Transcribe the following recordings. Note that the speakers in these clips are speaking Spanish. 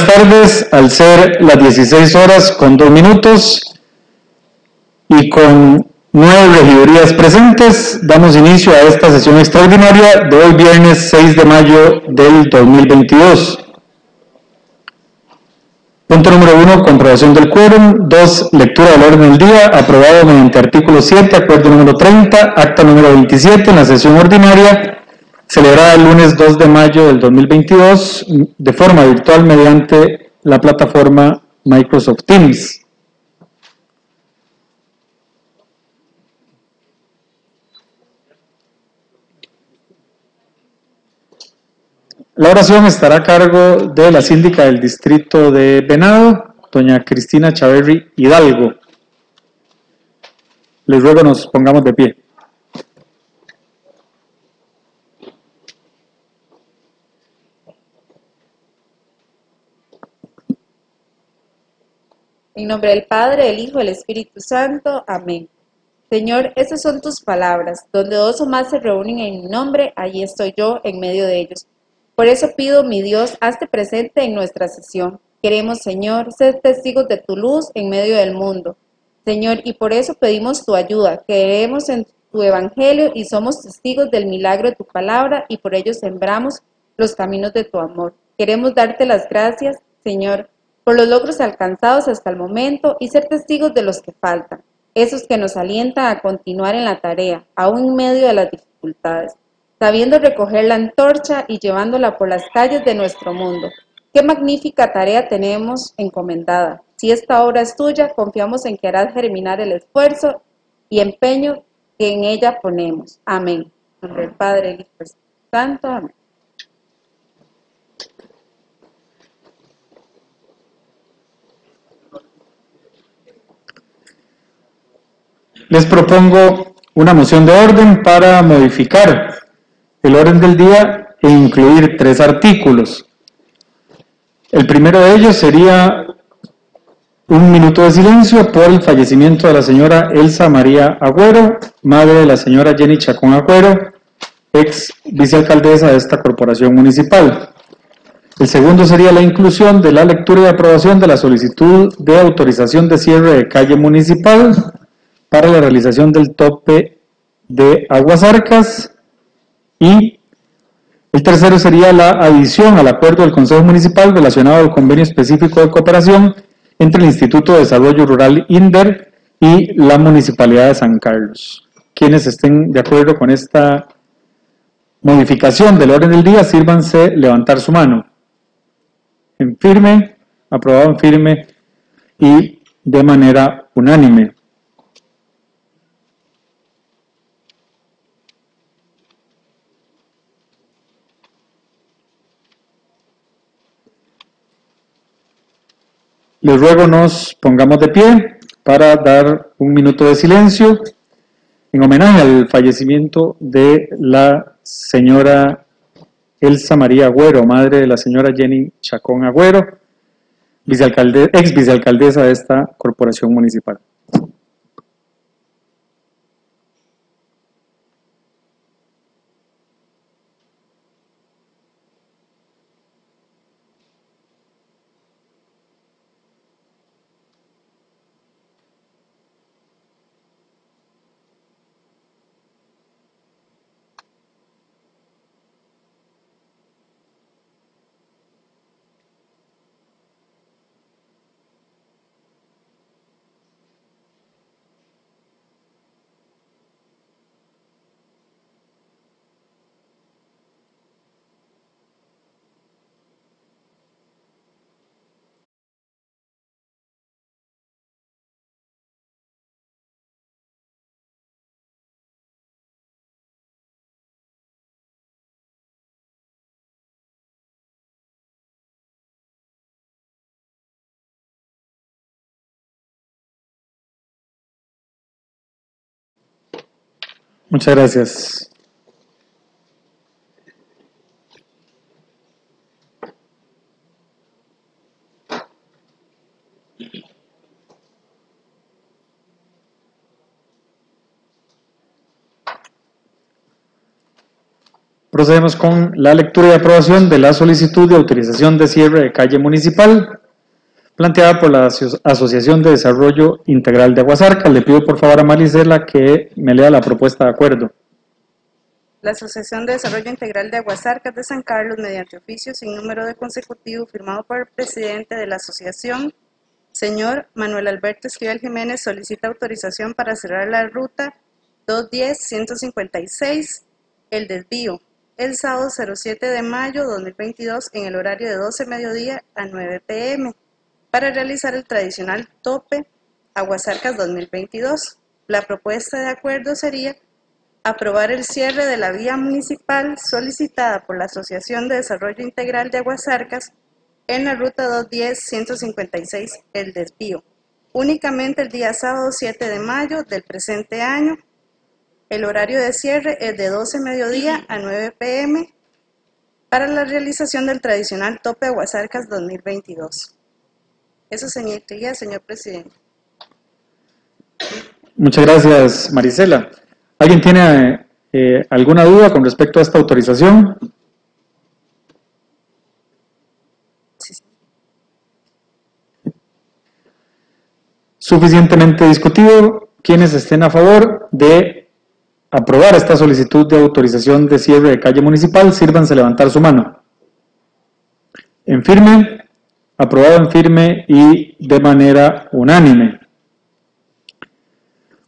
tardes, al ser las 16 horas con dos minutos y con nueve regidurías presentes, damos inicio a esta sesión extraordinaria de hoy viernes 6 de mayo del 2022. Punto número uno, comprobación del quórum. Dos, lectura del orden del día, aprobado mediante artículo 7, acuerdo número 30, acta número 27 en la sesión ordinaria celebrada el lunes 2 de mayo del 2022 de forma virtual mediante la plataforma Microsoft Teams. La oración estará a cargo de la síndica del distrito de Venado, doña Cristina Chaverri Hidalgo. Les ruego nos pongamos de pie. En nombre del Padre, del Hijo del Espíritu Santo. Amén. Señor, esas son tus palabras. Donde dos o más se reúnen en mi nombre, allí estoy yo en medio de ellos. Por eso pido, mi Dios, hazte presente en nuestra sesión. Queremos, Señor, ser testigos de tu luz en medio del mundo. Señor, y por eso pedimos tu ayuda. Creemos en tu evangelio y somos testigos del milagro de tu palabra y por ello sembramos los caminos de tu amor. Queremos darte las gracias, Señor, por los logros alcanzados hasta el momento y ser testigos de los que faltan, esos que nos alientan a continuar en la tarea, aún en medio de las dificultades, sabiendo recoger la antorcha y llevándola por las calles de nuestro mundo. Qué magnífica tarea tenemos encomendada. Si esta obra es tuya, confiamos en que harás germinar el esfuerzo y empeño que en ella ponemos. Amén. En Padre, el Hijo y el Santo. Amén. Les propongo una moción de orden para modificar el orden del día e incluir tres artículos. El primero de ellos sería un minuto de silencio por el fallecimiento de la señora Elsa María Agüero, madre de la señora Jenny Chacón Agüero, ex vicealcaldesa de esta corporación municipal. El segundo sería la inclusión de la lectura y aprobación de la solicitud de autorización de cierre de calle municipal para la realización del tope de aguas arcas y el tercero sería la adición al acuerdo del Consejo Municipal relacionado al convenio específico de cooperación entre el Instituto de Desarrollo Rural INDER y la Municipalidad de San Carlos. Quienes estén de acuerdo con esta modificación del orden del día, sírvanse levantar su mano. En firme, aprobado en firme y de manera unánime. Les ruego nos pongamos de pie para dar un minuto de silencio en homenaje al fallecimiento de la señora Elsa María Agüero, madre de la señora Jenny Chacón Agüero, ex vicealcaldesa de esta corporación municipal. Muchas gracias. Procedemos con la lectura y aprobación de la solicitud de autorización de cierre de calle municipal planteada por la Asociación de Desarrollo Integral de Aguasarca. Le pido por favor a Marisela que me lea la propuesta de acuerdo. La Asociación de Desarrollo Integral de Aguasarcas de San Carlos, mediante oficio sin número de consecutivo firmado por el presidente de la asociación, señor Manuel Alberto Esquivel Jiménez, solicita autorización para cerrar la ruta 210-156, el desvío, el sábado 07 de mayo 2022 en el horario de 12 mediodía a 9 pm para realizar el tradicional tope Aguasarcas 2022. La propuesta de acuerdo sería aprobar el cierre de la vía municipal solicitada por la Asociación de Desarrollo Integral de Aguasarcas en la ruta 210-156 El Desvío, únicamente el día sábado 7 de mayo del presente año. El horario de cierre es de 12 mediodía a 9 pm para la realización del tradicional tope Aguasarcas 2022. Eso señoría, señor presidente. Muchas gracias, Marisela. ¿Alguien tiene eh, alguna duda con respecto a esta autorización? Suficientemente discutido. Quienes estén a favor de aprobar esta solicitud de autorización de cierre de calle municipal, sírvanse levantar su mano. En firme, aprobado en firme y de manera unánime.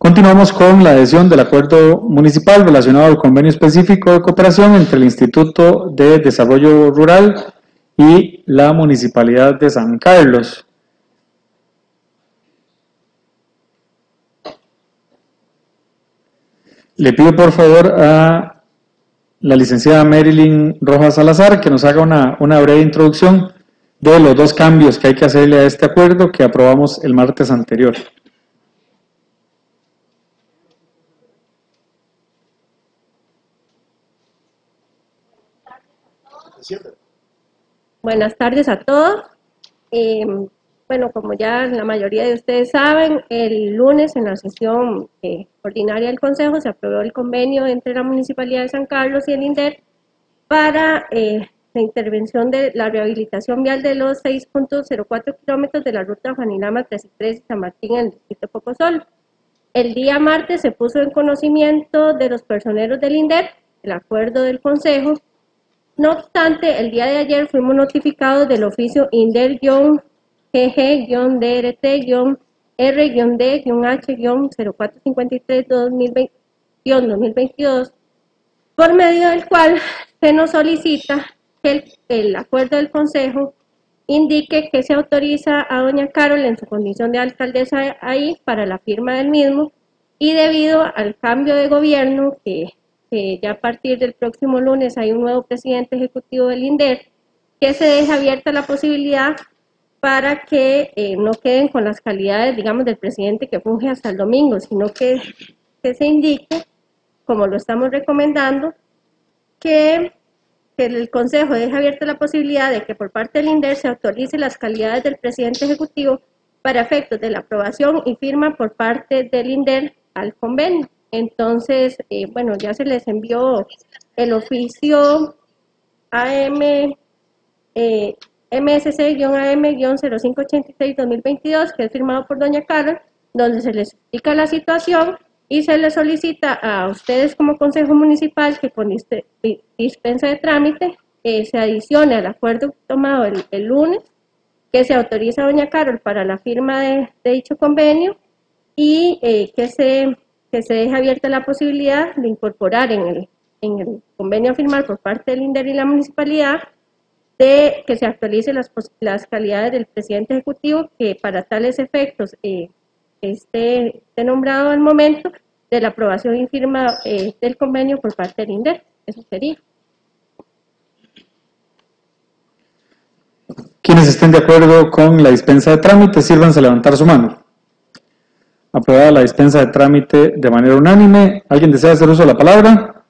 Continuamos con la adhesión del acuerdo municipal relacionado al convenio específico de cooperación entre el Instituto de Desarrollo Rural y la Municipalidad de San Carlos. Le pido por favor a la licenciada Marilyn Rojas Salazar que nos haga una, una breve introducción de los dos cambios que hay que hacerle a este acuerdo que aprobamos el martes anterior. Buenas tardes a todos. Eh, bueno, como ya la mayoría de ustedes saben, el lunes en la sesión eh, ordinaria del Consejo se aprobó el convenio entre la Municipalidad de San Carlos y el INDER para eh, la intervención de la rehabilitación vial de los 6.04 kilómetros de la ruta Juanilama 33 San Martín en el distrito Pocosol. El día martes se puso en conocimiento de los personeros del INDER el acuerdo del Consejo no obstante, el día de ayer fuimos notificados del oficio INDER-GG-DRT-R-D-H-0453-2022, por medio del cual se nos solicita que el, acuerdo del Consejo indique que se autoriza a doña Carol en su condición de alcaldesa ahí para la firma del mismo y debido al cambio de gobierno que que ya a partir del próximo lunes hay un nuevo presidente ejecutivo del INDER, que se deje abierta la posibilidad para que eh, no queden con las calidades, digamos, del presidente que funge hasta el domingo, sino que, que se indique, como lo estamos recomendando, que, que, el Consejo deje abierta la posibilidad de que por parte del INDER se autorice las calidades del presidente ejecutivo para efectos de la aprobación y firma por parte del INDER al convenio. Entonces, eh, bueno, ya se les envió el oficio AM, eh, MSC-AM-0586-2022, que es firmado por doña Carol, donde se les explica la situación y se les solicita a ustedes como Consejo Municipal que con este dispensa de trámite eh, se adicione al acuerdo tomado el, lunes, que se autoriza a doña Carol para la firma de, dicho convenio y eh, que se que se deja abierta la posibilidad de incorporar en el, en el convenio a firmar por parte del INDER y la municipalidad de que se actualice las, las calidades del presidente ejecutivo que para tales efectos eh, esté, nombrado al momento de la aprobación y firma eh, del convenio por parte del INDER. Eso sería. Quienes estén de acuerdo con la dispensa de trámite, sírvanse a levantar su mano. Aprobada la dispensa de trámite de manera unánime. ¿Alguien desea hacer uso de la palabra?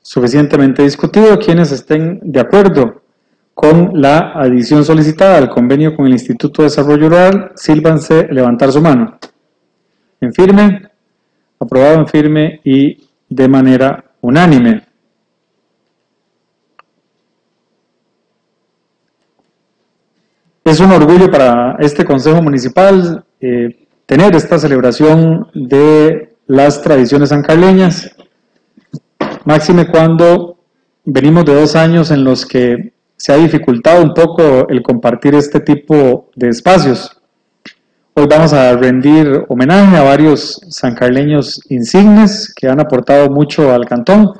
Suficientemente discutido. Quienes estén de acuerdo con la adición solicitada al convenio con el Instituto de Desarrollo Rural, sílvanse levantar su mano. En firme, aprobado en firme y de manera unánime. Es un orgullo para este Consejo Municipal eh, tener esta celebración de las tradiciones sancarleñas, máxime cuando venimos de dos años en los que se ha dificultado un poco el compartir este tipo de espacios. Hoy vamos a rendir homenaje a varios sancarleños insignes que han aportado mucho al cantón.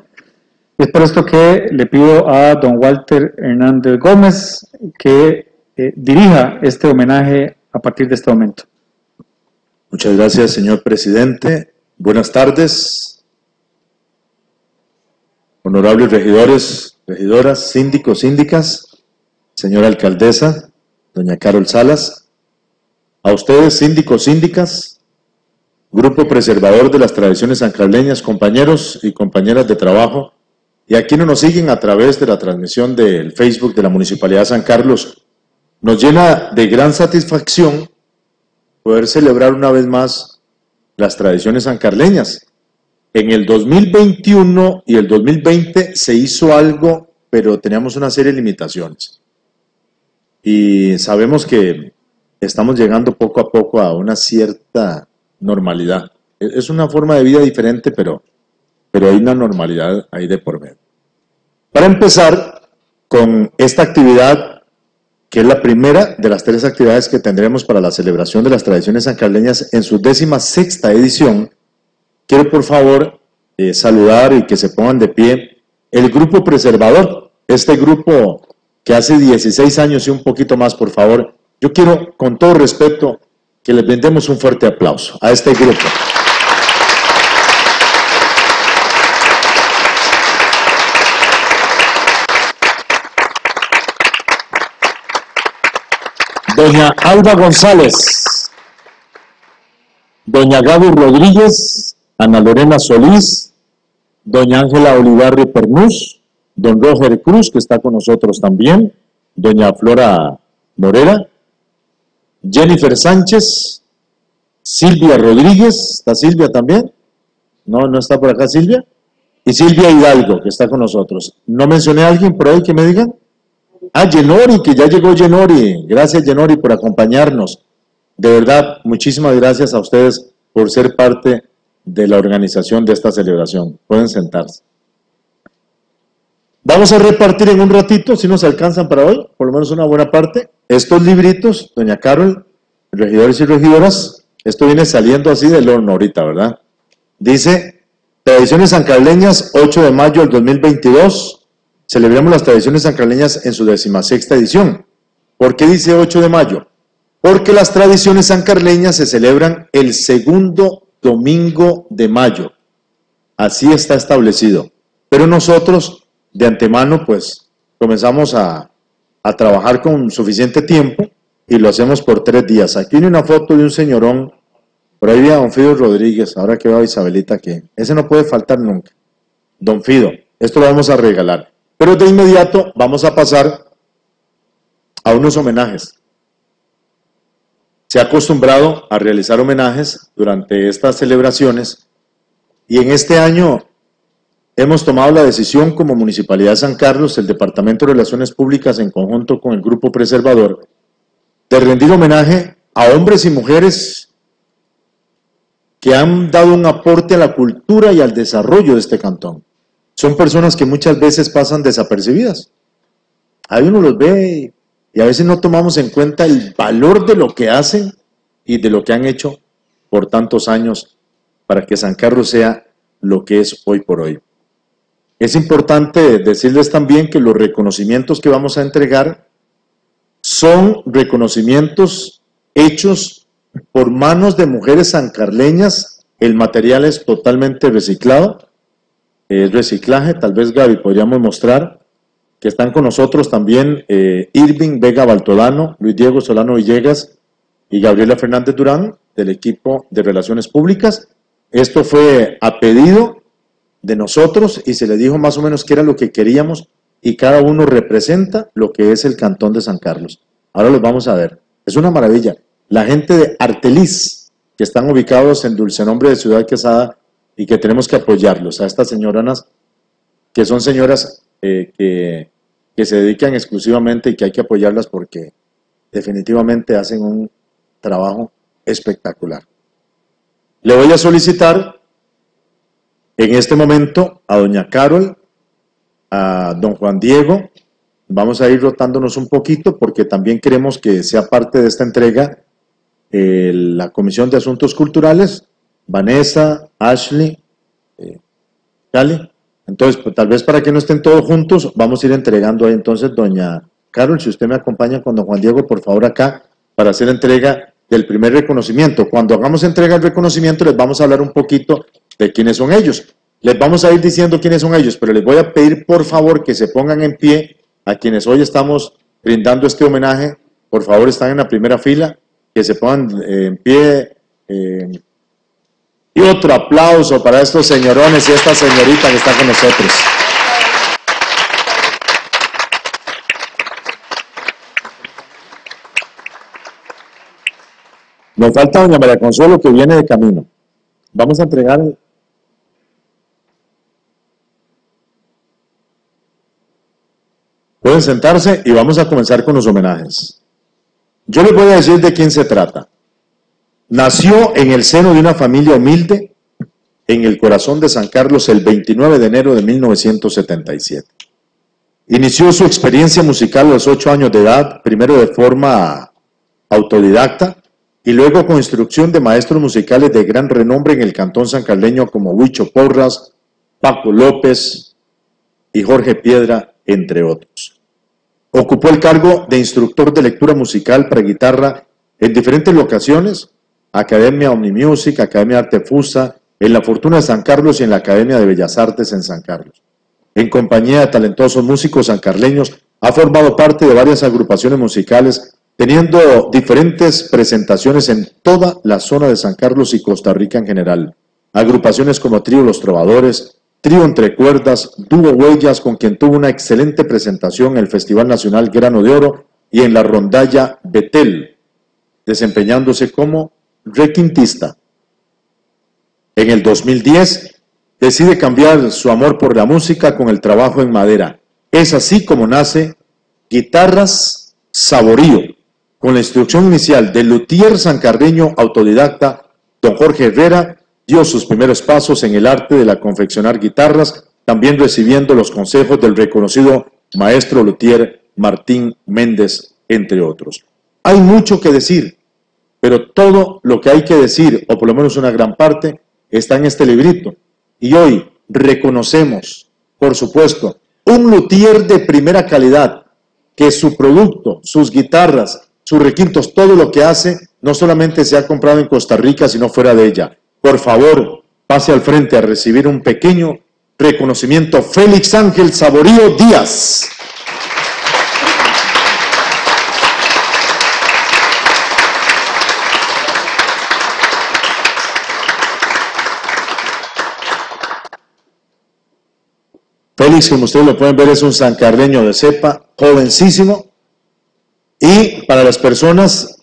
Es por esto que le pido a don Walter Hernández Gómez que eh, dirija este homenaje a partir de este momento. Muchas gracias, señor presidente. Buenas tardes, honorables regidores, regidoras, síndicos, síndicas, señora alcaldesa, doña Carol Salas, a ustedes, síndicos, síndicas, grupo preservador de las tradiciones sancarleñas, compañeros y compañeras de trabajo, y a quienes nos siguen a través de la transmisión del Facebook de la Municipalidad de San Carlos, nos llena de gran satisfacción poder celebrar una vez más las tradiciones sancarleñas. En el 2021 y el 2020 se hizo algo, pero teníamos una serie de limitaciones. Y sabemos que estamos llegando poco a poco a una cierta normalidad. E-, es una forma de vida diferente, pero, pero hay una normalidad ahí de por medio. Para empezar con esta actividad que es la primera de las tres actividades que tendremos para la celebración de las tradiciones sancarleñas en su décima sexta edición. Quiero por favor eh, saludar y que se pongan de pie el grupo preservador, este grupo que hace 16 años y un poquito más, por favor. Yo quiero, con todo respeto, que les brindemos un fuerte aplauso a este grupo. Doña Alba González, Doña Gaby Rodríguez, Ana Lorena Solís, Doña Ángela Olivarri Pernús, Don Roger Cruz, que está con nosotros también, Doña Flora Morera, Jennifer Sánchez, Silvia Rodríguez, ¿está Silvia también? No, no está por acá Silvia. Y Silvia Hidalgo, que está con nosotros. ¿No mencioné a alguien por ahí que me digan? Ah, Genori, que ya llegó Genori. Gracias, Genori, por acompañarnos. De verdad, muchísimas gracias a ustedes por ser parte de la organización de esta celebración. Pueden sentarse. Vamos a repartir en un ratito, si nos alcanzan para hoy, por lo menos una buena parte, estos libritos, doña Carol, regidores y regidoras, esto viene saliendo así del horno ahorita, ¿verdad? Dice, Tradiciones Sancarleñas, 8 de mayo del 2022, celebramos las tradiciones sancarleñas en su decimasexta edición. ¿Por qué dice 8 de mayo? Porque las tradiciones sancarleñas se celebran el segundo domingo de mayo. Así está establecido. Pero nosotros, de antemano, pues comenzamos a, a trabajar con suficiente tiempo y lo hacemos por tres días. Aquí viene una foto de un señorón, por ahí viene Don Fido Rodríguez, ahora que va Isabelita que ese no puede faltar nunca. Don Fido, esto lo vamos a regalar. Pero de inmediato vamos a pasar a unos homenajes. Se ha acostumbrado a realizar homenajes durante estas celebraciones y en este año hemos tomado la decisión como Municipalidad de San Carlos, el Departamento de Relaciones Públicas en conjunto con el Grupo Preservador, de rendir homenaje a hombres y mujeres que han dado un aporte a la cultura y al desarrollo de este cantón son personas que muchas veces pasan desapercibidas. Ahí uno los ve y a veces no tomamos en cuenta el valor de lo que hacen y de lo que han hecho por tantos años para que San Carlos sea lo que es hoy por hoy. Es importante decirles también que los reconocimientos que vamos a entregar son reconocimientos hechos por manos de mujeres sancarleñas. El material es totalmente reciclado es reciclaje. Tal vez, Gaby, podríamos mostrar que están con nosotros también eh, Irving Vega Baltodano, Luis Diego Solano Villegas y Gabriela Fernández Durán del equipo de Relaciones Públicas. Esto fue a pedido de nosotros y se le dijo más o menos qué era lo que queríamos y cada uno representa lo que es el Cantón de San Carlos. Ahora los vamos a ver. Es una maravilla. La gente de Artelis, que están ubicados en Dulce Nombre de Ciudad Quesada, y que tenemos que apoyarlos. A estas señoras que son señoras eh, que, que se dedican exclusivamente y que hay que apoyarlas porque definitivamente hacen un trabajo espectacular. Le voy a solicitar en este momento a doña Carol, a don Juan Diego, vamos a ir rotándonos un poquito porque también queremos que sea parte de esta entrega eh, la Comisión de Asuntos Culturales, Vanessa, Ashley, eh, Cali. Entonces, pues, tal vez para que no estén todos juntos, vamos a ir entregando ahí entonces, doña Carol, si usted me acompaña con don Juan Diego, por favor acá, para hacer entrega del primer reconocimiento. Cuando hagamos entrega del reconocimiento, les vamos a hablar un poquito de quiénes son ellos. Les vamos a ir diciendo quiénes son ellos, pero les voy a pedir por favor que se pongan en pie a quienes hoy estamos brindando este homenaje. Por favor, están en la primera fila, que se pongan eh, en pie. Eh, y otro aplauso para estos señorones y esta señorita que está con nosotros. Nos falta doña María Consuelo que viene de camino. Vamos a entregar Pueden sentarse y vamos a comenzar con los homenajes. Yo les voy a decir de quién se trata. Nació en el seno de una familia humilde en el corazón de San Carlos el 29 de enero de 1977. Inició su experiencia musical a los ocho años de edad, primero de forma autodidacta y luego con instrucción de maestros musicales de gran renombre en el cantón sancarleño como Huicho Porras, Paco López y Jorge Piedra, entre otros. Ocupó el cargo de instructor de lectura musical para guitarra en diferentes locaciones, Academia Omnimusic, Academia Artefusa, en la Fortuna de San Carlos y en la Academia de Bellas Artes en San Carlos. En compañía de talentosos músicos sancarleños, ha formado parte de varias agrupaciones musicales, teniendo diferentes presentaciones en toda la zona de San Carlos y Costa Rica en general. Agrupaciones como Trío Los Trovadores, Trío Entre Cuerdas, Dúo Huellas, con quien tuvo una excelente presentación en el Festival Nacional Grano de Oro y en la rondalla Betel, desempeñándose como requintista. En el 2010 decide cambiar su amor por la música con el trabajo en madera. Es así como nace Guitarras Saborío, con la instrucción inicial del luthier sancardeño autodidacta don Jorge Herrera dio sus primeros pasos en el arte de la confeccionar guitarras, también recibiendo los consejos del reconocido maestro luthier Martín Méndez, entre otros. Hay mucho que decir, pero todo lo que hay que decir, o por lo menos una gran parte, está en este librito. Y hoy reconocemos, por supuesto, un luthier de primera calidad, que su producto, sus guitarras, sus requintos, todo lo que hace, no solamente se ha comprado en Costa Rica, sino fuera de ella. Por favor, pase al frente a recibir un pequeño reconocimiento. Félix Ángel Saborío Díaz. Félix, como ustedes lo pueden ver, es un sancardeño de cepa, jovencísimo. Y para las personas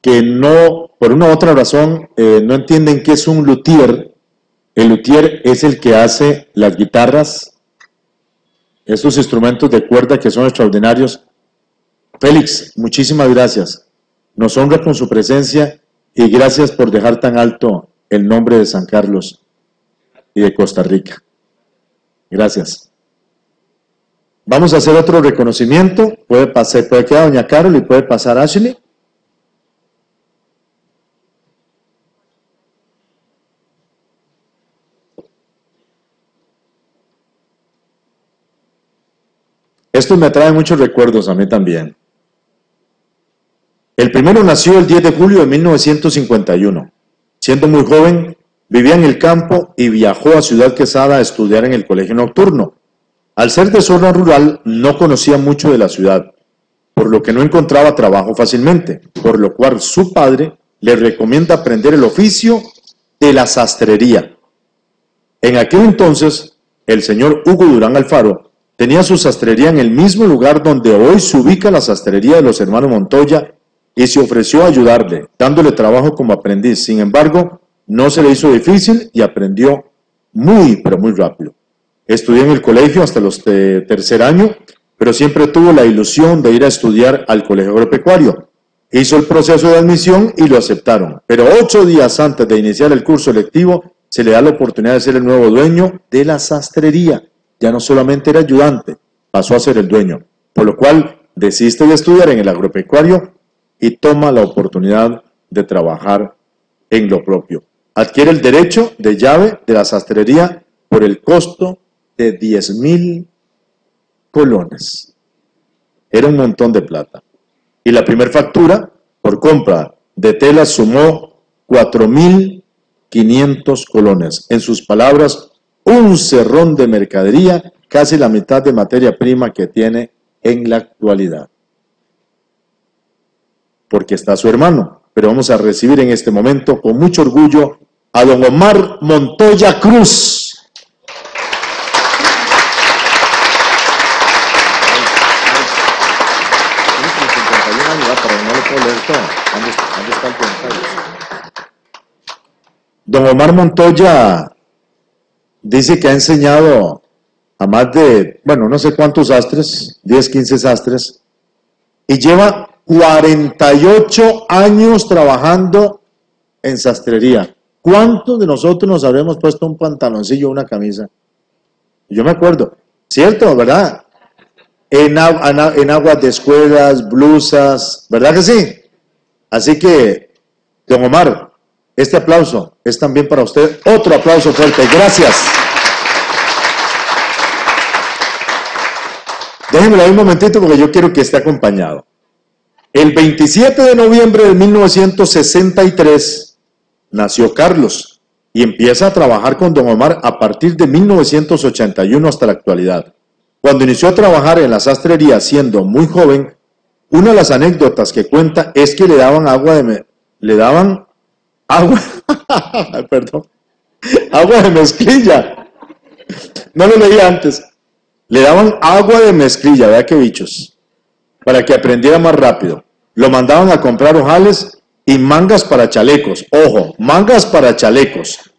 que no, por una u otra razón, eh, no entienden qué es un luthier. El luthier es el que hace las guitarras, esos instrumentos de cuerda que son extraordinarios. Félix, muchísimas gracias. Nos honra con su presencia y gracias por dejar tan alto el nombre de San Carlos y de Costa Rica. Gracias. Vamos a hacer otro reconocimiento. Puede, pasar, puede quedar doña Carol y puede pasar Ashley. Esto me trae muchos recuerdos a mí también. El primero nació el 10 de julio de 1951. Siendo muy joven, vivía en el campo y viajó a Ciudad Quesada a estudiar en el colegio nocturno. Al ser de zona rural, no conocía mucho de la ciudad, por lo que no encontraba trabajo fácilmente, por lo cual su padre le recomienda aprender el oficio de la sastrería. En aquel entonces, el señor Hugo Durán Alfaro Tenía su sastrería en el mismo lugar donde hoy se ubica la sastrería de los hermanos Montoya y se ofreció a ayudarle, dándole trabajo como aprendiz. Sin embargo, no se le hizo difícil y aprendió muy, pero muy rápido. Estudió en el colegio hasta los de tercer año, pero siempre tuvo la ilusión de ir a estudiar al colegio agropecuario. Hizo el proceso de admisión y lo aceptaron, pero ocho días antes de iniciar el curso lectivo se le da la oportunidad de ser el nuevo dueño de la sastrería. Ya no solamente era ayudante, pasó a ser el dueño, por lo cual desiste de estudiar en el agropecuario y toma la oportunidad de trabajar en lo propio. Adquiere el derecho de llave de la sastrería por el costo de 10 mil colones. Era un montón de plata. Y la primera factura por compra de tela sumó 4.500 colones. En sus palabras, un cerrón de mercadería, casi la mitad de materia prima que tiene en la actualidad. Porque está su hermano. Pero vamos a recibir en este momento con mucho orgullo a don Omar Montoya Cruz. Don Omar Montoya dice que ha enseñado a más de, bueno, no sé cuántos sastres, 10, 15 sastres, y lleva 48 años trabajando en sastrería. ¿Cuántos de nosotros nos habremos puesto un pantaloncillo una camisa? Yo me acuerdo, ¿cierto? ¿Verdad? En, en aguas de escuelas, blusas, ¿verdad que sí? Así que, don Omar, este aplauso es también para usted. Otro aplauso fuerte. Gracias. Déjenme ahí un momentito porque yo quiero que esté acompañado. El 27 de noviembre de 1963 nació Carlos y empieza a trabajar con don Omar a partir de 1981 hasta la actualidad. Cuando inició a trabajar en la sastrería siendo muy joven, una de las anécdotas que cuenta es que le daban agua de le daban agua, perdón, agua de mezclilla. No lo leí antes. Le daban agua de mezclilla, vea qué bichos, para que aprendiera más rápido. Lo mandaban a comprar ojales y mangas para chalecos. Ojo, mangas para chalecos.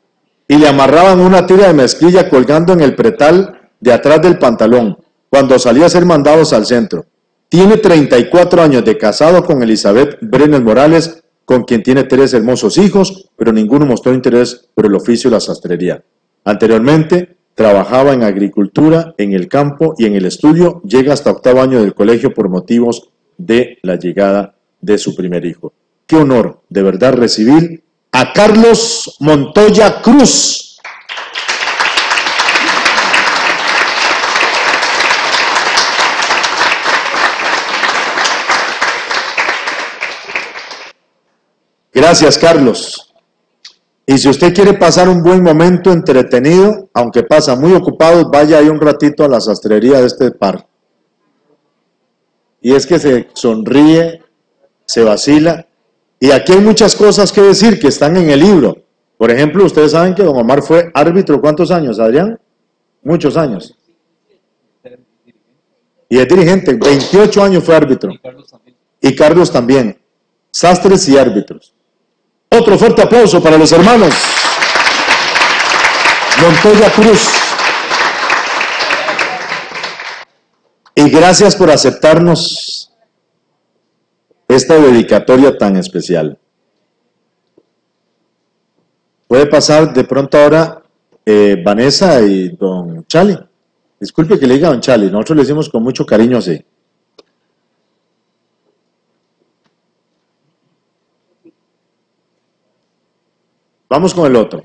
Y le amarraban una tira de mezclilla colgando en el pretal de atrás del pantalón cuando salía a ser mandados al centro. Tiene 34 años de casado con Elizabeth Brenner Morales, con quien tiene tres hermosos hijos, pero ninguno mostró interés por el oficio de la sastrería. Anteriormente, trabajaba en agricultura, en el campo y en el estudio. Llega hasta octavo año del colegio por motivos de la llegada de su primer hijo. Qué honor de verdad recibir a Carlos Montoya Cruz Gracias, Carlos. Y si usted quiere pasar un buen momento entretenido, aunque pasa muy ocupado, vaya ahí un ratito a la sastrería de este par. Y es que se sonríe, se vacila. Y aquí hay muchas cosas que decir que están en el libro. Por ejemplo, ustedes saben que don Omar fue árbitro, ¿cuántos años, Adrián? Muchos años. Y es dirigente, 28 años fue árbitro. Y Carlos también. Sastres y árbitros. Otro fuerte aplauso para los hermanos. Montoya Cruz. Y gracias por aceptarnos esta dedicatoria tan especial. Puede pasar de pronto ahora eh, Vanessa y don Chali. Disculpe que le diga don Chali, nosotros le decimos con mucho cariño así. Vamos con el otro.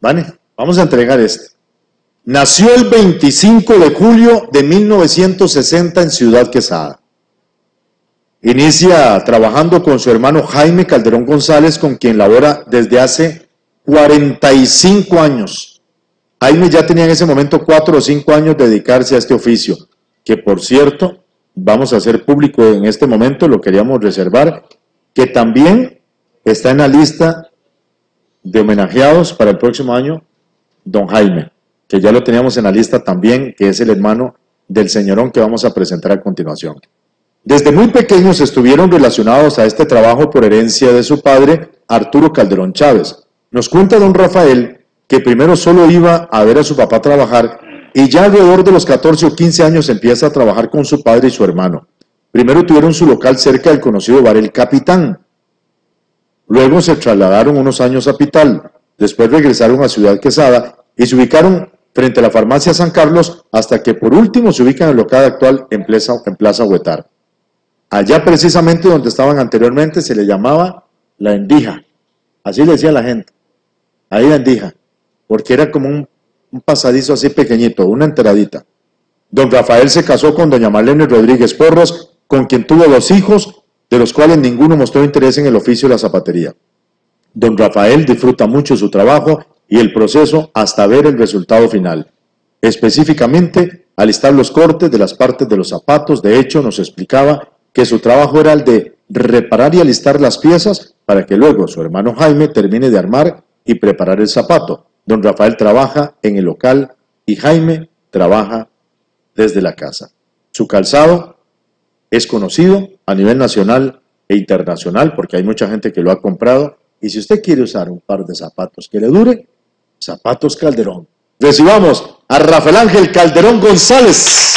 ¿Vale? Vamos a entregar este. Nació el 25 de julio de 1960 en Ciudad Quesada. Inicia trabajando con su hermano Jaime Calderón González, con quien labora desde hace 45 años. Jaime ya tenía en ese momento 4 o 5 años de dedicarse a este oficio, que por cierto, vamos a hacer público en este momento, lo queríamos reservar que también está en la lista de homenajeados para el próximo año, don Jaime, que ya lo teníamos en la lista también, que es el hermano del señorón que vamos a presentar a continuación. Desde muy pequeños estuvieron relacionados a este trabajo por herencia de su padre, Arturo Calderón Chávez. Nos cuenta don Rafael que primero solo iba a ver a su papá trabajar y ya alrededor de los 14 o 15 años empieza a trabajar con su padre y su hermano. Primero tuvieron su local cerca del conocido bar El Capitán. Luego se trasladaron unos años a Pital. Después regresaron a Ciudad Quesada y se ubicaron frente a la farmacia San Carlos hasta que por último se ubican en el local actual en Plaza, Huetar. Allá precisamente donde estaban anteriormente se le llamaba la endija. Así le decía la gente. Ahí la endija. Porque era como un, un pasadizo así pequeñito, una enteradita. Don Rafael se casó con doña Marlene Rodríguez Porros, con quien tuvo dos hijos, de los cuales ninguno mostró interés en el oficio de la zapatería. Don Rafael disfruta mucho su trabajo y el proceso hasta ver el resultado final. Específicamente, alistar los cortes de las partes de los zapatos, de hecho, nos explicaba que su trabajo era el de reparar y alistar las piezas para que luego su hermano Jaime termine de armar y preparar el zapato. Don Rafael trabaja en el local y Jaime trabaja desde la casa. Su calzado es conocido a nivel nacional e internacional porque hay mucha gente que lo ha comprado. Y si usted quiere usar un par de zapatos que le dure, zapatos Calderón. Recibamos a Rafael Ángel Calderón González.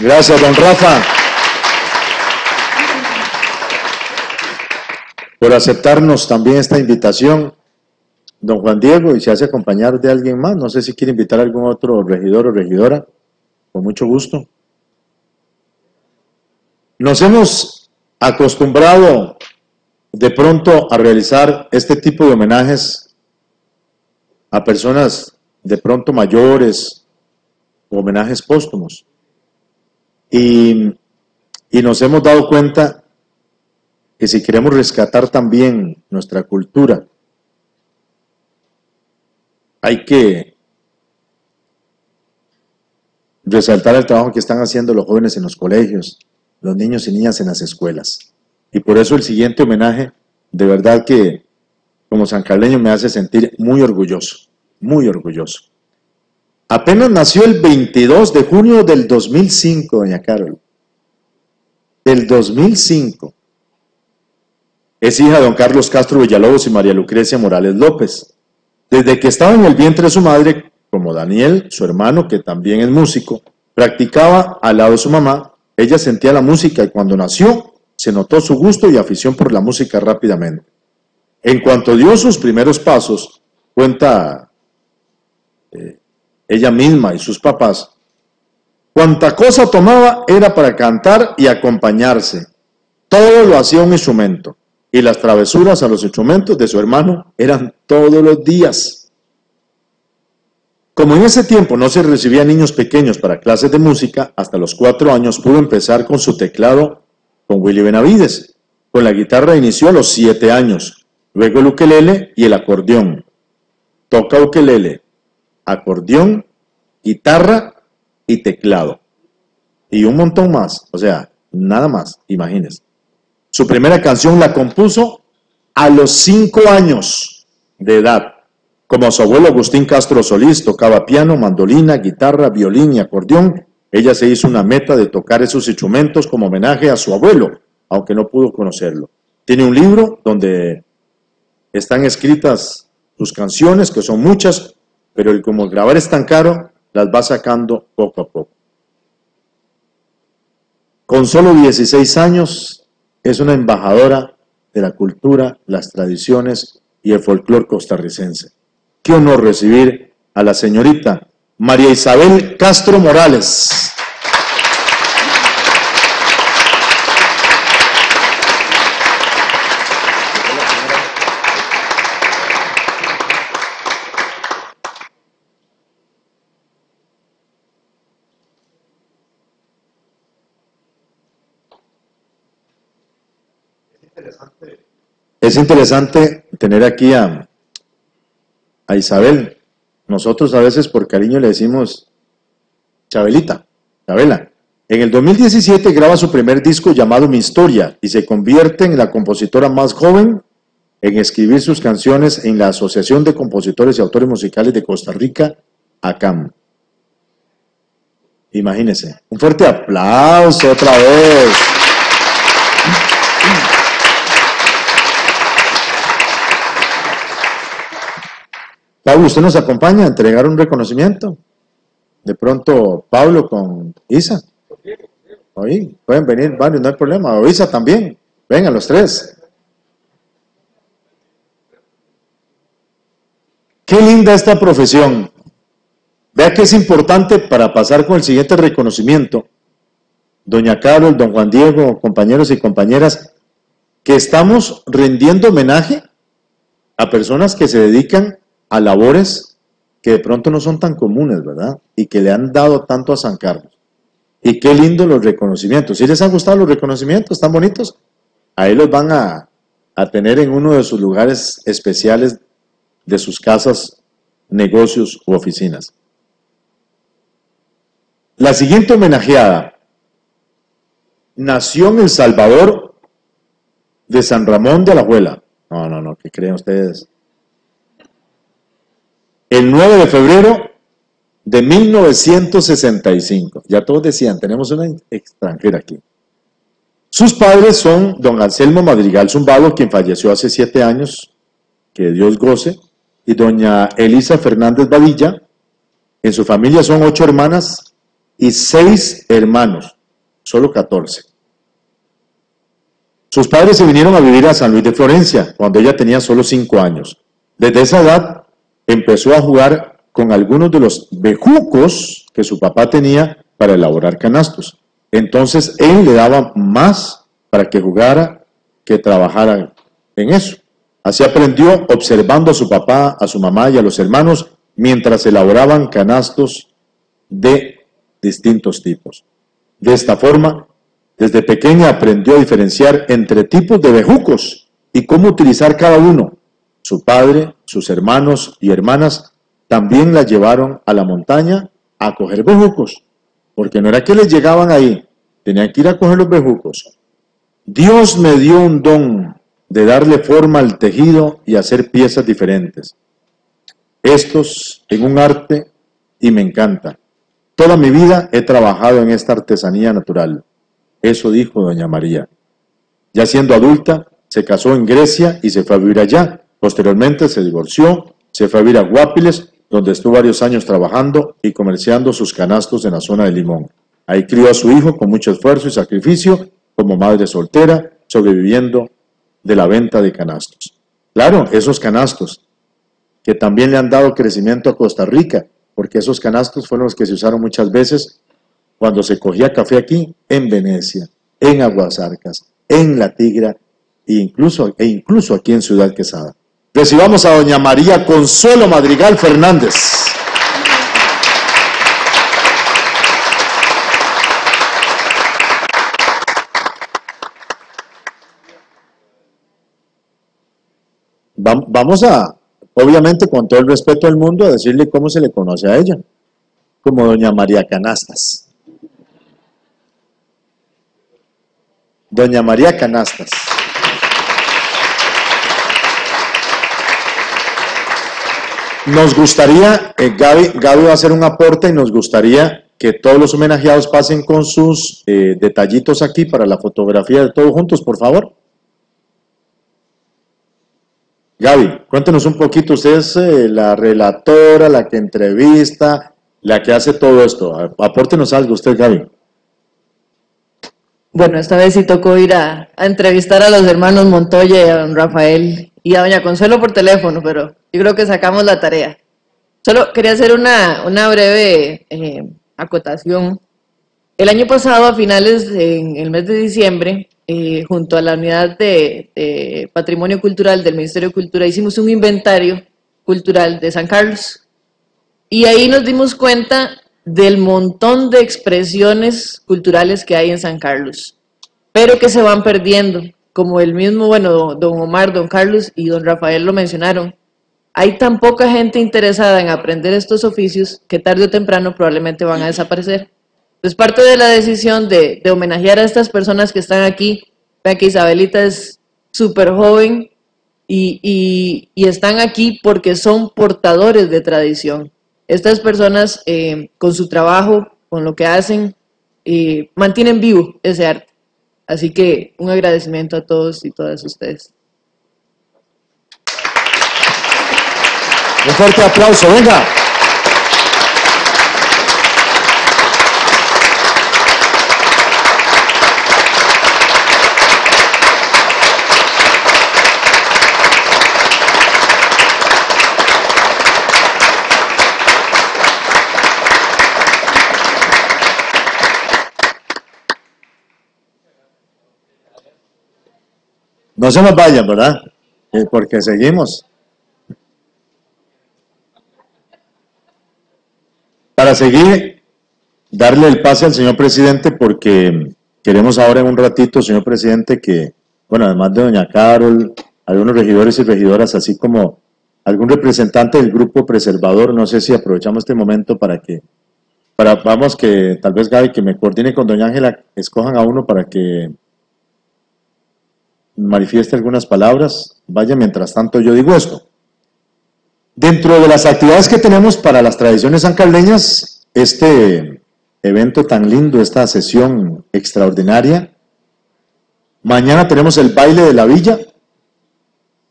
Gracias, don Rafa, por aceptarnos también esta invitación. Don Juan Diego, y se hace acompañar de alguien más. No sé si quiere invitar a algún otro regidor o regidora. Con mucho gusto. Nos hemos acostumbrado de pronto a realizar este tipo de homenajes a personas de pronto mayores, homenajes póstumos. Y, nos hemos dado cuenta que si queremos rescatar también nuestra cultura, hay que resaltar el trabajo que están haciendo los jóvenes en los colegios, los niños y niñas en las escuelas. Y por eso el siguiente homenaje, de verdad que como sancarleño me hace sentir muy orgulloso, muy orgulloso. Apenas nació el 22 de junio del 2005, doña Carol. Del 2005. Es hija de don Carlos Castro Villalobos y María Lucrecia Morales López. Desde que estaba en el vientre de su madre, como Daniel, su hermano, que también es músico, practicaba al lado de su mamá, ella sentía la música y cuando nació se notó su gusto y afición por la música rápidamente. En cuanto dio sus primeros pasos, cuenta ella misma y sus papás, cuanta cosa tomaba era para cantar y acompañarse. Todo lo hacía un instrumento y las travesuras a los instrumentos de su hermano eran todos los días. Como en ese tiempo no se recibían niños pequeños para clases de música, hasta los cuatro años pudo empezar con su teclado con Willy Benavides. Con la guitarra inició a los siete años, luego el ukelele y el acordeón. Toca ukelele, acordeón, guitarra y teclado. Y un montón más, o sea, nada más, imagínense. Su primera canción la compuso a los cinco años de edad. Como su abuelo Agustín Castro Solís tocaba piano, mandolina, guitarra, violín y acordeón, ella se hizo una meta de tocar esos instrumentos como homenaje a su abuelo, aunque no pudo conocerlo. Tiene un libro donde están escritas sus canciones, que son muchas, pero como grabar es tan caro, las va sacando poco a poco. Con solo 16 años, es una embajadora de la cultura, las tradiciones y el folclore costarricense. Qué honor recibir a la señorita María Isabel Castro Morales. Es interesante tener aquí a, a Isabel. Nosotros a veces por cariño le decimos Chabelita, Chabela, En el 2017 graba su primer disco llamado Mi Historia y se convierte en la compositora más joven en escribir sus canciones en la Asociación de Compositores y Autores Musicales de Costa Rica, ACAM. Imagínense. Un fuerte aplauso otra vez. Pablo, ¿usted nos acompaña a entregar un reconocimiento? De pronto, Pablo con Isa. Oí, pueden venir varios, no hay problema. O Isa también. Vengan los tres. Qué linda esta profesión. Vea que es importante para pasar con el siguiente reconocimiento. Doña Carol, don Juan Diego, compañeros y compañeras, que estamos rendiendo homenaje a personas que se dedican a labores que de pronto no son tan comunes, ¿verdad? Y que le han dado tanto a San Carlos. Y qué lindo los reconocimientos. Si les han gustado los reconocimientos, están bonitos, ahí los van a, a tener en uno de sus lugares especiales de sus casas, negocios u oficinas. La siguiente homenajeada nació en El Salvador de San Ramón de Alajuela. No, no, no, ¿qué creen ustedes? El 9 de febrero de 1965. Ya todos decían, tenemos una extranjera aquí. Sus padres son don Anselmo Madrigal Zumbado, quien falleció hace siete años, que Dios goce, y doña Elisa Fernández Badilla. En su familia son ocho hermanas y seis hermanos, solo catorce. Sus padres se vinieron a vivir a San Luis de Florencia cuando ella tenía solo cinco años. Desde esa edad empezó a jugar con algunos de los bejucos que su papá tenía para elaborar canastos. Entonces él le daba más para que jugara que trabajara en eso. Así aprendió observando a su papá, a su mamá y a los hermanos mientras elaboraban canastos de distintos tipos. De esta forma, desde pequeña aprendió a diferenciar entre tipos de bejucos y cómo utilizar cada uno. Su padre, sus hermanos y hermanas también la llevaron a la montaña a coger bejucos, porque no era que les llegaban ahí, tenían que ir a coger los bejucos. Dios me dio un don de darle forma al tejido y hacer piezas diferentes. Estos en un arte y me encanta. Toda mi vida he trabajado en esta artesanía natural. Eso dijo doña María. Ya siendo adulta, se casó en Grecia y se fue a vivir allá. Posteriormente se divorció, se fue a vivir a Guapiles donde estuvo varios años trabajando y comerciando sus canastos en la zona de Limón. Ahí crió a su hijo con mucho esfuerzo y sacrificio como madre soltera, sobreviviendo de la venta de canastos. Claro, esos canastos que también le han dado crecimiento a Costa Rica, porque esos canastos fueron los que se usaron muchas veces cuando se cogía café aquí, en Venecia, en Aguasarcas, en La Tigra e incluso, e incluso aquí en Ciudad Quesada. Recibamos a doña María Consuelo Madrigal Fernández. Vamos a, obviamente con todo el respeto del mundo, a decirle cómo se le conoce a ella, como doña María Canastas. Doña María Canastas. Nos gustaría, eh, Gaby, va a hacer un aporte y nos gustaría que todos los homenajeados pasen con sus eh, detallitos aquí para la fotografía de todos juntos, por favor. Gaby, cuéntenos un poquito, usted es eh, la relatora, la que entrevista, la que hace todo esto. Apórtenos algo usted, Gaby. Bueno, esta vez sí tocó ir a, a entrevistar a los hermanos Montoya y a don Rafael y a doña Consuelo por teléfono, pero yo creo que sacamos la tarea. Solo quería hacer una, una breve eh, acotación. El año pasado, a finales, en el mes de diciembre, eh, junto a la unidad de, Patrimonio Cultural del Ministerio de Cultura, hicimos un inventario cultural de San Carlos. Y ahí nos dimos cuenta del montón de expresiones culturales que hay en San Carlos, pero que se van perdiendo como el mismo, bueno, don Omar, don Carlos y don Rafael lo mencionaron, hay tan poca gente interesada en aprender estos oficios que tarde o temprano probablemente van a desaparecer. Es parte de la decisión de, homenajear a estas personas que están aquí. Vea que Isabelita es súper joven y están aquí porque son portadores de tradición. Estas personas, eh, con su trabajo, con lo que hacen, eh, mantienen vivo ese arte. Así que un agradecimiento a todos y todas ustedes. Un fuerte aplauso, venga. No se nos vayan, ¿verdad? Eh, Porque seguimos. Para seguir, darle el pase al señor presidente porque queremos ahora en un ratito, señor presidente, que, bueno, además de doña Carol, algunos regidores y regidoras, así como algún representante del grupo preservador, no sé si aprovechamos este momento para que, para, vamos que tal vez Gaby, que me coordine con doña Ángela, escojan a uno para que manifieste algunas palabras. Vaya, mientras tanto yo digo esto. Dentro de las actividades que tenemos para las tradiciones sancarleñas, este evento tan lindo, esta sesión extraordinaria, mañana tenemos el baile de la villa.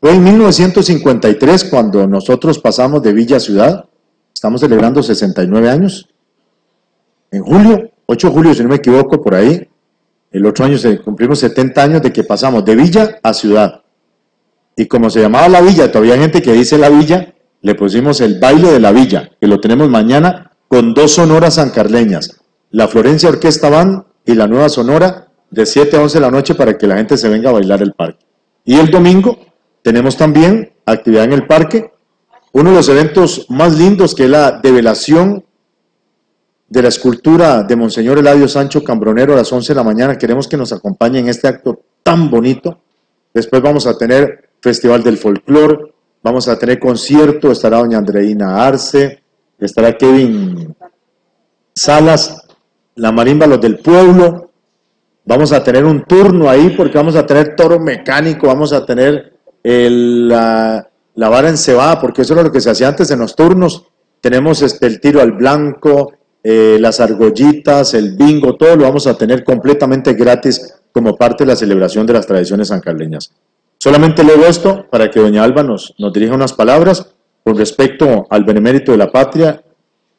Fue en 1953 cuando nosotros pasamos de villa a ciudad. Estamos celebrando 69 años. En julio, 8 de julio, si no me equivoco, por ahí, el otro año cumplimos 70 años de que pasamos de villa a ciudad. Y como se llamaba la villa, todavía hay gente que dice la villa, le pusimos el baile de la villa, que lo tenemos mañana con dos sonoras sancarleñas, la Florencia Orquesta Band y la nueva sonora de 7 a 11 de la noche para que la gente se venga a bailar el parque. Y el domingo tenemos también actividad en el parque, uno de los eventos más lindos que es la develación de la escultura de Monseñor Eladio Sancho Cambronero a las 11 de la mañana. Queremos que nos acompañe en este acto tan bonito. Después vamos a tener Festival del Folclor, vamos a tener concierto, estará doña Andreina Arce, estará Kevin Salas, la marimba Los del Pueblo. Vamos a tener un turno ahí porque vamos a tener toro mecánico, vamos a tener el, la, la vara encebada, porque eso era lo que se hacía antes en los turnos. Tenemos este, el tiro al blanco, eh, las argollitas, el bingo, todo lo vamos a tener completamente gratis como parte de la celebración de las tradiciones sancarleñas. Solamente leo esto para que doña Alba nos, dirija unas palabras con respecto al benemérito de la patria,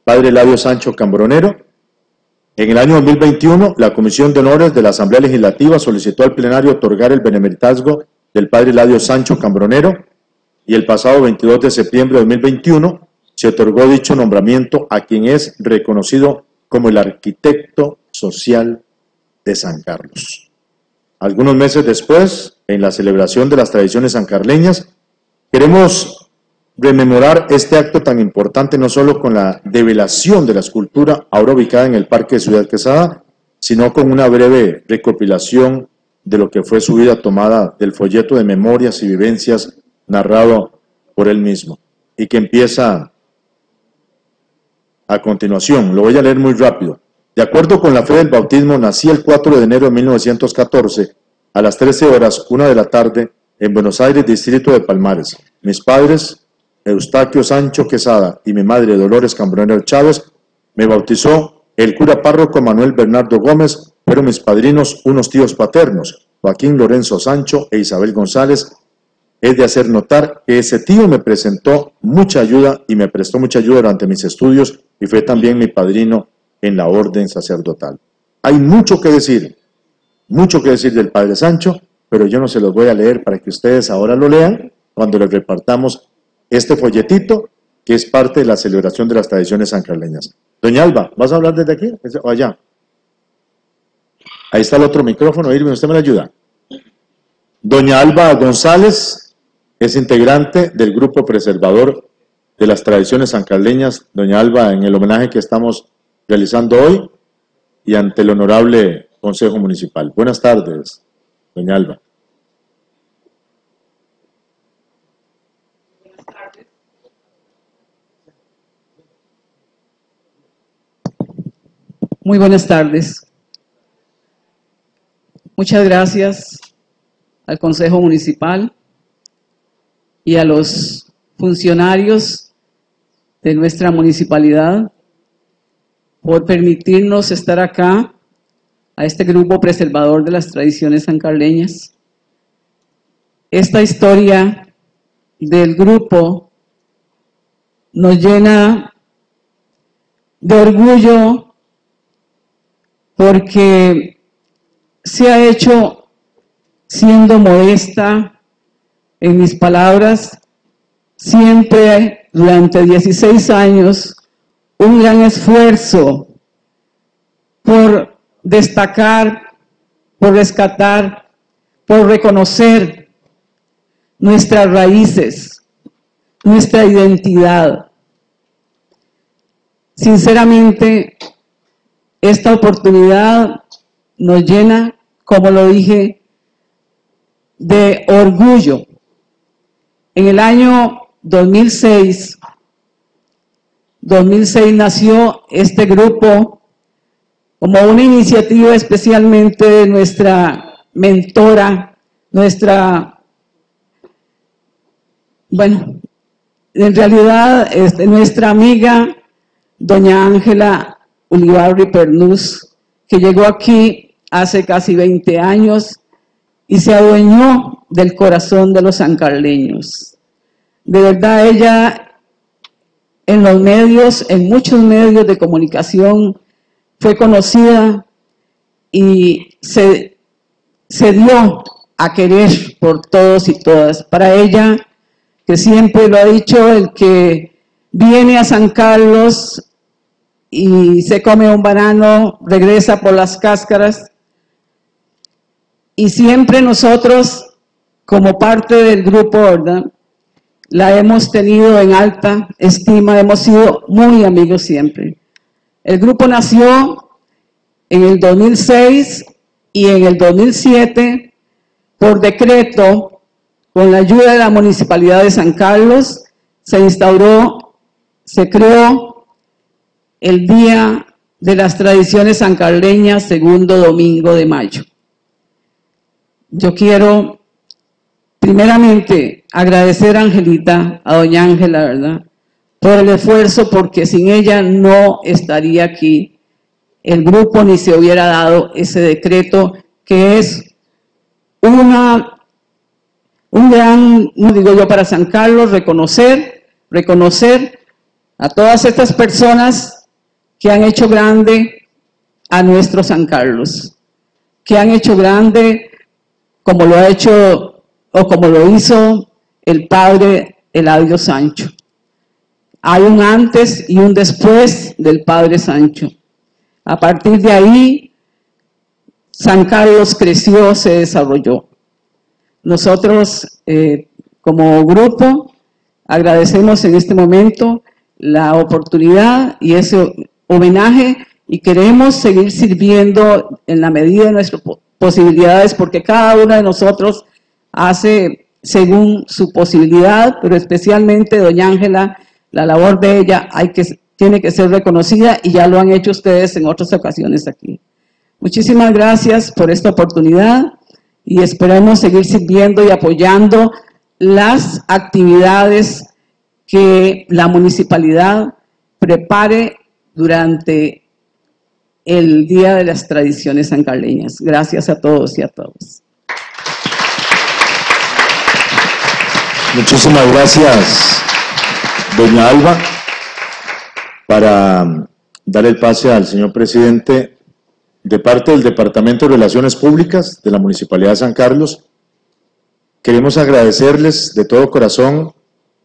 padre Eladio Sancho Cambronero. En el año 2021, la Comisión de Honores de la Asamblea Legislativa solicitó al plenario otorgar el benemeritazgo del padre Eladio Sancho Cambronero y el pasado 22 de septiembre de 2021 se otorgó dicho nombramiento a quien es reconocido como el arquitecto social de San Carlos. Algunos meses después, en la celebración de las tradiciones sancarleñas, queremos rememorar este acto tan importante no solo con la develación de la escultura ahora ubicada en el Parque de Ciudad Quesada, sino con una breve recopilación de lo que fue su vida tomada del folleto de memorias y vivencias narrado por él mismo y que empieza a continuación. Lo voy a leer muy rápido. De acuerdo con la fe del bautismo, nací el 4 de enero de 1914 a las 13 horas, una de la tarde, en Buenos Aires, distrito de Palmares. Mis padres, Eustaquio Sancho Quesada y mi madre Dolores Cambronero Chávez, me bautizó el cura párroco Manuel Bernardo Gómez, fueron mis padrinos unos tíos paternos, Joaquín Lorenzo Sancho e Isabel González. Es de hacer notar que ese tío me presentó mucha ayuda y me prestó mucha ayuda durante mis estudios y fue también mi padrino en la orden sacerdotal. Hay mucho que decir, mucho que decir del Padre Sancho, pero yo no se los voy a leer para que ustedes ahora lo lean cuando les repartamos este folletito que es parte de la celebración de las tradiciones sancarleñas. Doña Alba, ¿vas a hablar desde aquí o allá? Ahí está el otro micrófono, Irving, ¿usted me lo ayuda? Doña Alba González es integrante del grupo preservador de las tradiciones sancarleñas. Doña Alba, en el homenaje que estamos realizando hoy y ante el honorable Consejo Municipal. Buenas tardes, doña Alba. Muy buenas tardes. Muchas gracias al Consejo Municipal y a los funcionarios de nuestra municipalidad por permitirnos estar acá, a este grupo preservador de las tradiciones sancarleñas. Esta historia del grupo nos llena de orgullo porque se ha hecho siendo modesta en mis palabras, siempre durante 16 años un gran esfuerzo por destacar, por rescatar, por reconocer nuestras raíces, nuestra identidad. Sinceramente, esta oportunidad nos llena, como lo dije, de orgullo. En el año 2006, 2006 nació este grupo como una iniciativa especialmente de nuestra mentora, nuestra, bueno, en realidad este, nuestra amiga doña Ángela Ulibarri Pernús, que llegó aquí hace casi 20 años y se adueñó del corazón de los sancarleños. De verdad, ella en los medios, en muchos medios de comunicación, fue conocida y se, se dio a querer por todos y todas. Para ella, que siempre lo ha dicho, el que viene a San Carlos y se come un banano, regresa por las cáscaras. Y siempre nosotros, como parte del grupo, ¿verdad? la hemos tenido en alta estima, hemos sido muy amigos siempre. El grupo nació en el 2006 y en el 2007, por decreto, con la ayuda de la Municipalidad de San Carlos, se instauró, se creó el Día de las Tradiciones Sancarleñas, segundo domingo de mayo. Yo quiero primeramente agradecer a Angelita, a doña Ángela, ¿verdad? Por el esfuerzo, porque sin ella no estaría aquí el grupo ni se hubiera dado ese decreto que es una, un gran, digo yo para San Carlos, reconocer, reconocer a todas estas personas que han hecho grande a nuestro San Carlos, que han hecho grande como lo ha hecho o como lo hizo el padre Eladio Sancho. Hay un antes y un después del padre Sancho. A partir de ahí, San Carlos creció, se desarrolló. Nosotros, eh, como grupo, agradecemos en este momento la oportunidad y ese homenaje y queremos seguir sirviendo en la medida de nuestras posibilidades porque cada uno de nosotros hace según su posibilidad, pero especialmente doña Ángela, la labor de ella hay que, tiene que ser reconocida y ya lo han hecho ustedes en otras ocasiones aquí. Muchísimas gracias por esta oportunidad y esperemos seguir sirviendo y apoyando las actividades que la municipalidad prepare durante el Día de las Tradiciones sancarleñas. Gracias a todos y a todas. Muchísimas gracias, doña Alba. Para dar el pase al señor presidente, de parte del Departamento de Relaciones Públicas de la Municipalidad de San Carlos, queremos agradecerles de todo corazón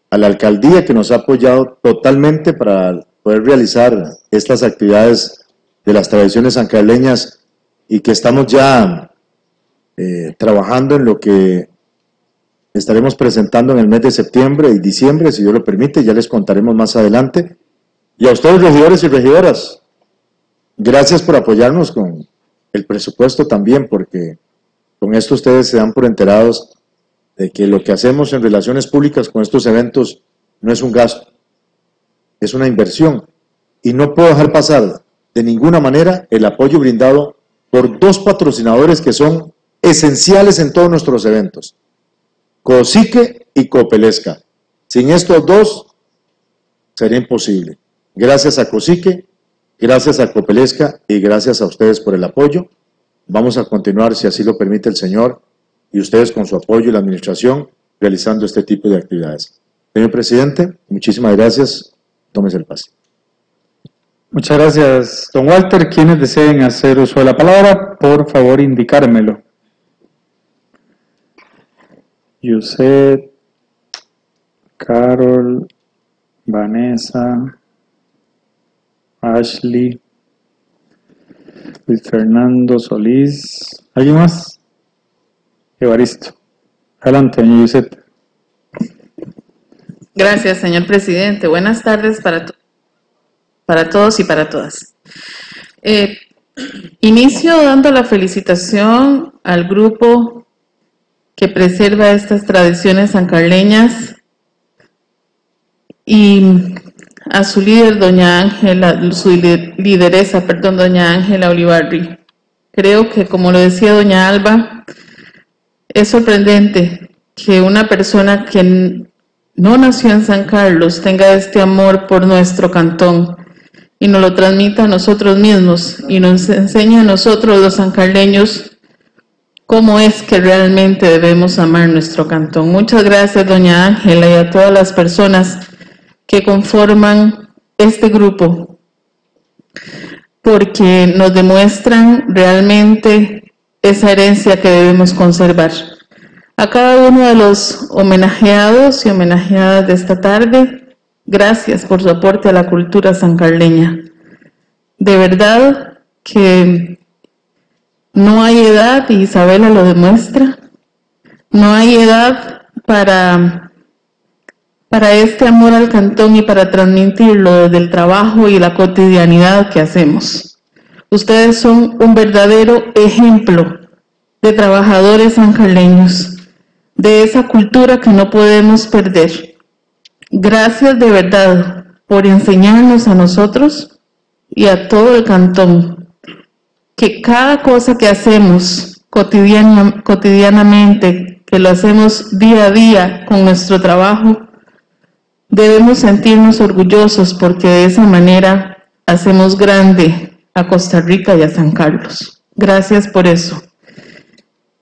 a la alcaldía que nos ha apoyado totalmente para poder realizar estas actividades de las tradiciones sancarleñas y que estamos ya eh, trabajando en lo que estaremos presentando en el mes de septiembre y diciembre, si Dios lo permite, ya les contaremos más adelante. Y a ustedes, regidores y regidoras, gracias por apoyarnos con el presupuesto también, porque con esto ustedes se dan por enterados de que lo que hacemos en relaciones públicas con estos eventos no es un gasto, es una inversión. Y no puedo dejar pasar de ninguna manera el apoyo brindado por dos patrocinadores que son esenciales en todos nuestros eventos, Cosique y Copelesca. Sin estos dos sería imposible. Gracias a Cosique, gracias a Copelesca y gracias a ustedes por el apoyo. Vamos a continuar, si así lo permite el Señor, y ustedes con su apoyo y la administración, realizando este tipo de actividades. Señor presidente, muchísimas gracias. Tómese el pase. Muchas gracias, don Walter. Quienes deseen hacer uso de la palabra, por favor indicármelo. Yuset, Carol, Vanessa, Ashley, Luis Fernando Solís. ¿Alguien más? Evaristo. Adelante, doña Yuset. Gracias, señor presidente. Buenas tardes para, to- para todos y para todas. Eh, inicio dando la felicitación al grupo que preserva estas tradiciones sancarleñas y a su líder, doña Ángela, su li- lideresa, perdón, doña Ángela Olivarri. Creo que, como lo decía doña Alba, es sorprendente que una persona que no nació en San Carlos tenga este amor por nuestro cantón y nos lo transmita a nosotros mismos y nos enseña a nosotros los sancarleños cómo es que realmente debemos amar nuestro cantón. Muchas gracias, doña Ángela, y a todas las personas que conforman este grupo, porque nos demuestran realmente esa herencia que debemos conservar. A cada uno de los homenajeados y homenajeadas de esta tarde, gracias por su aporte a la cultura sancarleña. De verdad que no hay edad, y Isabela lo demuestra, no hay edad para, para este amor al cantón y para transmitirlo desde el trabajo y la cotidianidad que hacemos. Ustedes son un verdadero ejemplo de trabajadores sancarleños, de esa cultura que no podemos perder. Gracias de verdad por enseñarnos a nosotros y a todo el cantón que cada cosa que hacemos cotidiana- cotidianamente, que lo hacemos día a día con nuestro trabajo, debemos sentirnos orgullosos porque de esa manera hacemos grande a Costa Rica y a San Carlos. Gracias por eso.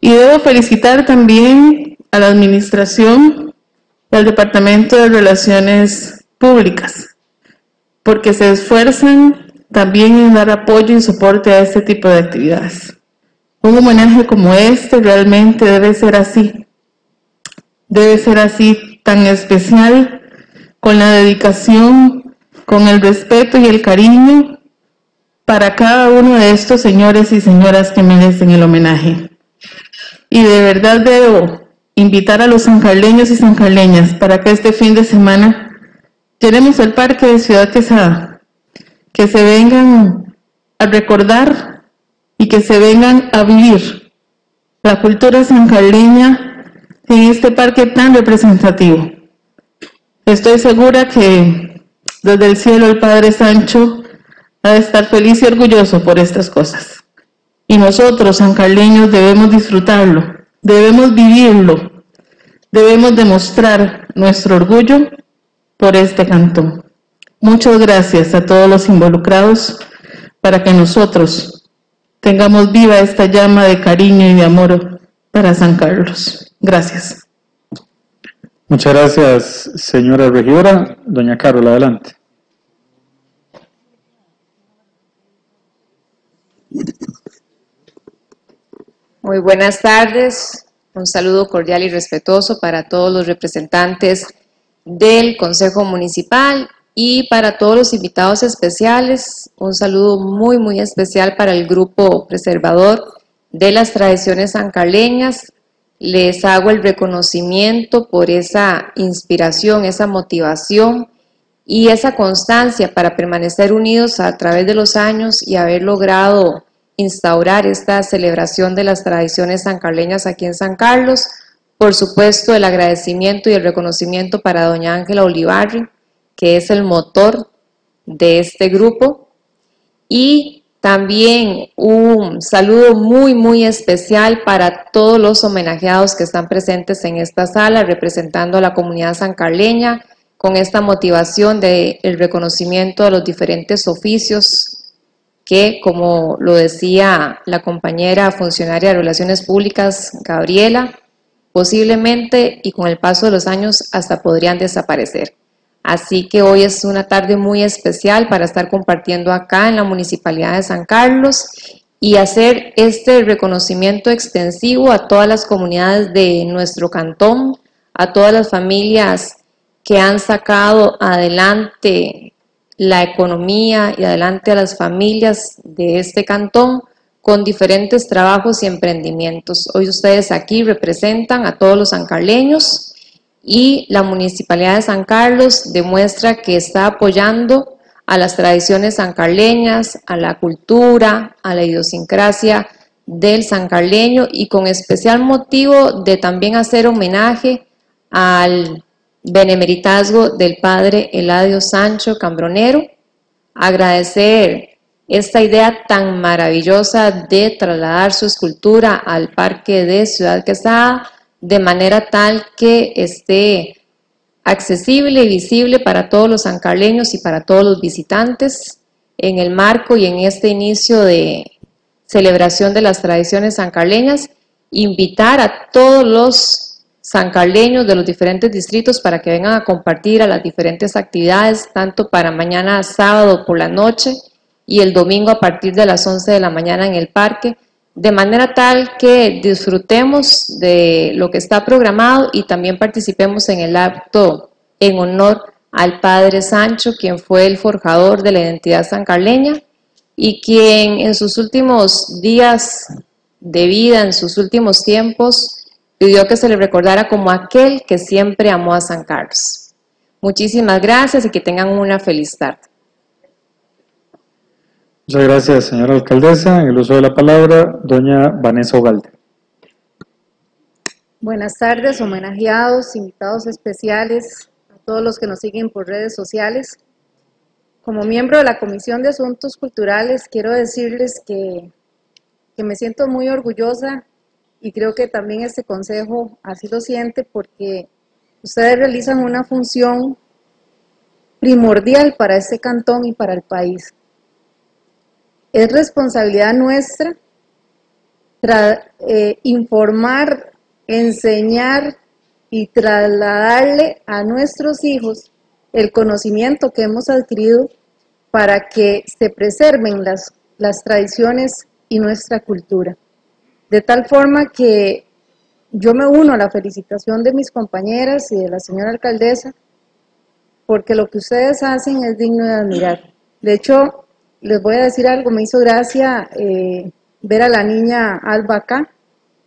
Y debo felicitar también a la Administración del Departamento de Relaciones Públicas, porque se esfuerzan también en dar apoyo y soporte a este tipo de actividades. Un homenaje como este realmente debe ser así, debe ser así tan especial, con la dedicación, con el respeto y el cariño para cada uno de estos señores y señoras que merecen el homenaje. Y de verdad debo invitar a los sancarleños y sancarleñas para que este fin de semana llenemos el parque de Ciudad Quesada, que se vengan a recordar y que se vengan a vivir la cultura sancarleña en este parque tan representativo. Estoy segura que desde el cielo el Padre Sancho ha de estar feliz y orgulloso por estas cosas. Y nosotros, sancarleños, debemos disfrutarlo, debemos vivirlo, debemos demostrar nuestro orgullo por este cantón. Muchas gracias a todos los involucrados para que nosotros tengamos viva esta llama de cariño y de amor para San Carlos. Gracias. Muchas gracias, señora regidora. Doña Carol, adelante. Muy buenas tardes. Un saludo cordial y respetuoso para todos los representantes del Consejo Municipal y para todos los invitados especiales. Un saludo muy, muy especial para el grupo preservador de las tradiciones sancarleñas. Les hago el reconocimiento por esa inspiración, esa motivación y esa constancia para permanecer unidos a través de los años y haber logrado instaurar esta celebración de las tradiciones sancarleñas aquí en San Carlos. Por supuesto, el agradecimiento y el reconocimiento para doña Ángela Olivarri, que es el motor de este grupo. y también un saludo muy, muy especial para todos los homenajeados que están presentes en esta sala, representando a la comunidad sancarleña, con esta motivación del reconocimiento de los diferentes oficios que, como lo decía la compañera funcionaria de Relaciones Públicas, Gabriela, posiblemente y con el paso de los años hasta podrían desaparecer. Así que hoy es una tarde muy especial para estar compartiendo acá en la Municipalidad de San Carlos y hacer este reconocimiento extensivo a todas las comunidades de nuestro cantón, a todas las familias que han sacado adelante la economía y adelante a las familias de este cantón con diferentes trabajos y emprendimientos. Hoy ustedes aquí representan a todos los sancarleños y la Municipalidad de San Carlos demuestra que está apoyando a las tradiciones sancarleñas, a la cultura, a la idiosincrasia del sancarleño y con especial motivo de también hacer homenaje al benemeritazgo del padre Eladio Sancho Cambronero, agradecer esta idea tan maravillosa de trasladar su escultura al Parque de Ciudad Quesada, de manera tal que esté accesible y visible para todos los sancarleños y para todos los visitantes en el marco y en este inicio de celebración de las tradiciones sancarleñas, invitar a todos los sancarleños de los diferentes distritos para que vengan a compartir a las diferentes actividades, tanto para mañana sábado por la noche y el domingo a partir de las 11 de la mañana en el parque, de manera tal que disfrutemos de lo que está programado y también participemos en el acto en honor al Padre Sancho, quien fue el forjador de la identidad sancarleña y quien en sus últimos días de vida, en sus últimos tiempos, pidió que se le recordara como aquel que siempre amó a San Carlos. Muchísimas gracias y que tengan una feliz tarde. Muchas gracias, señora alcaldesa. En el uso de la palabra, doña Vanessa Ogalde. Buenas tardes, homenajeados, invitados especiales, a todos los que nos siguen por redes sociales. Como miembro de la Comisión de Asuntos Culturales, quiero decirles que, que me siento muy orgullosa y creo que también este consejo así lo siente porque ustedes realizan una función primordial para este cantón y para el país es responsabilidad nuestra eh, informar, enseñar y trasladarle a nuestros hijos el conocimiento que hemos adquirido para que se preserven las, las tradiciones y nuestra cultura. De tal forma que yo me uno a la felicitación de mis compañeras y de la señora alcaldesa, porque lo que ustedes hacen es digno de admirar. De hecho, les voy a decir algo, me hizo gracia eh, ver a la niña Alba acá,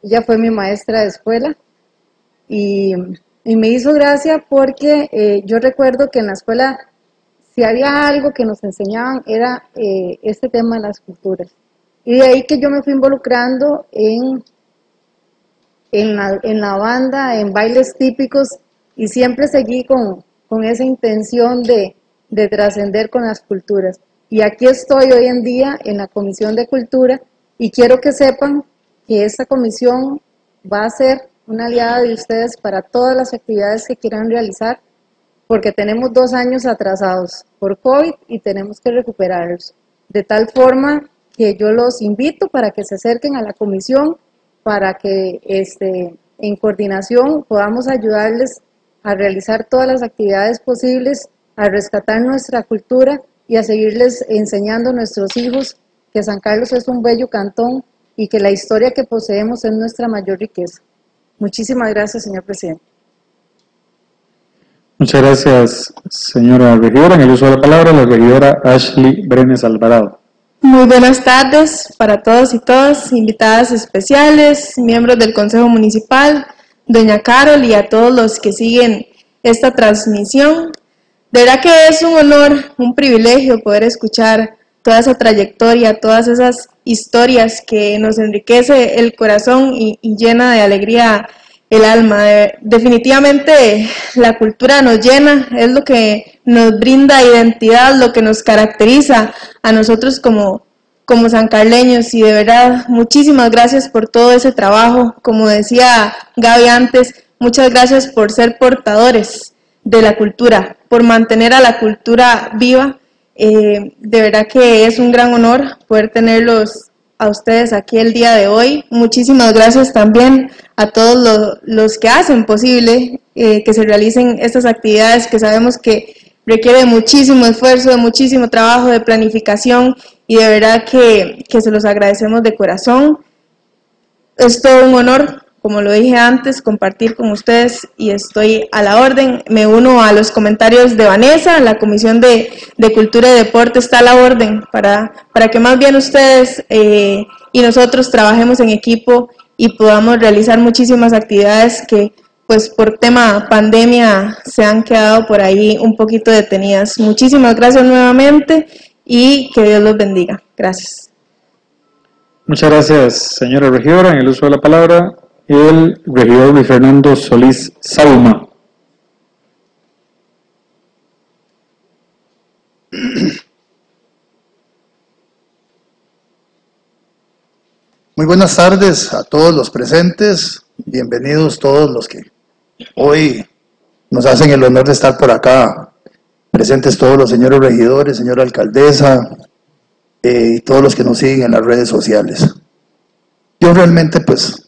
ella fue mi maestra de escuela y, me hizo gracia porque eh, yo recuerdo que en la escuela si había algo que nos enseñaban era eh, este tema de las culturas. Y de ahí que yo me fui involucrando en, en, la, banda, en bailes típicos y siempre seguí con, esa intención de, de trascender con las culturas. Y aquí estoy hoy en día en la Comisión de Cultura y quiero que sepan que esta comisión va a ser una aliada de ustedes para todas las actividades que quieran realizar, porque tenemos dos años atrasados por COVID y tenemos que recuperarlos. De tal forma que yo los invito para que se acerquen a la comisión, para que este, en coordinación podamos ayudarles a realizar todas las actividades posibles, a rescatar nuestra cultura y a seguirles enseñando a nuestros hijos que San Carlos es un bello cantón y que la historia que poseemos es nuestra mayor riqueza. Muchísimas gracias, señor presidente. Muchas gracias, señora regidora. En el uso de la palabra, la regidora Ashley Brenes Alvarado. Muy buenas tardes para todos y todas, invitadas especiales, miembros del Consejo Municipal, doña Carol y a todos los que siguen esta transmisión. De verdad que es un honor, un privilegio poder escuchar toda esa trayectoria, todas esas historias que nos enriquece el corazón y, llena de alegría el alma. Eh, Definitivamente la cultura nos llena, es lo que nos brinda identidad, lo que nos caracteriza a nosotros como, como sancarleños y de verdad muchísimas gracias por todo ese trabajo. Como decía Gaby antes, muchas gracias por ser portadores de la cultura, por mantener a la cultura viva. Eh, de verdad que es un gran honor poder tenerlos a ustedes aquí el día de hoy. Muchísimas gracias también a todos los, que hacen posible eh, que se realicen estas actividades que sabemos que requiere muchísimo esfuerzo, de muchísimo trabajo, de planificación y de verdad que, que se los agradecemos de corazón. Es todo un honor como lo dije antes, compartir con ustedes y estoy a la orden. Me uno a los comentarios de Vanessa, la Comisión de, Cultura y Deporte está a la orden para, para que más bien ustedes eh, y nosotros trabajemos en equipo y podamos realizar muchísimas actividades que pues por tema pandemia se han quedado por ahí un poquito detenidas. Muchísimas gracias nuevamente y que Dios los bendiga. Gracias. Muchas gracias, señora regidora. En el uso de la palabra, el regidor Luis Fernando Solís Sauma. Muy buenas tardes a todos los presentes, bienvenidos todos los que hoy nos hacen el honor de estar por acá, presentes todos los señores regidores, señora alcaldesa eh, y todos los que nos siguen en las redes sociales. Yo realmente pues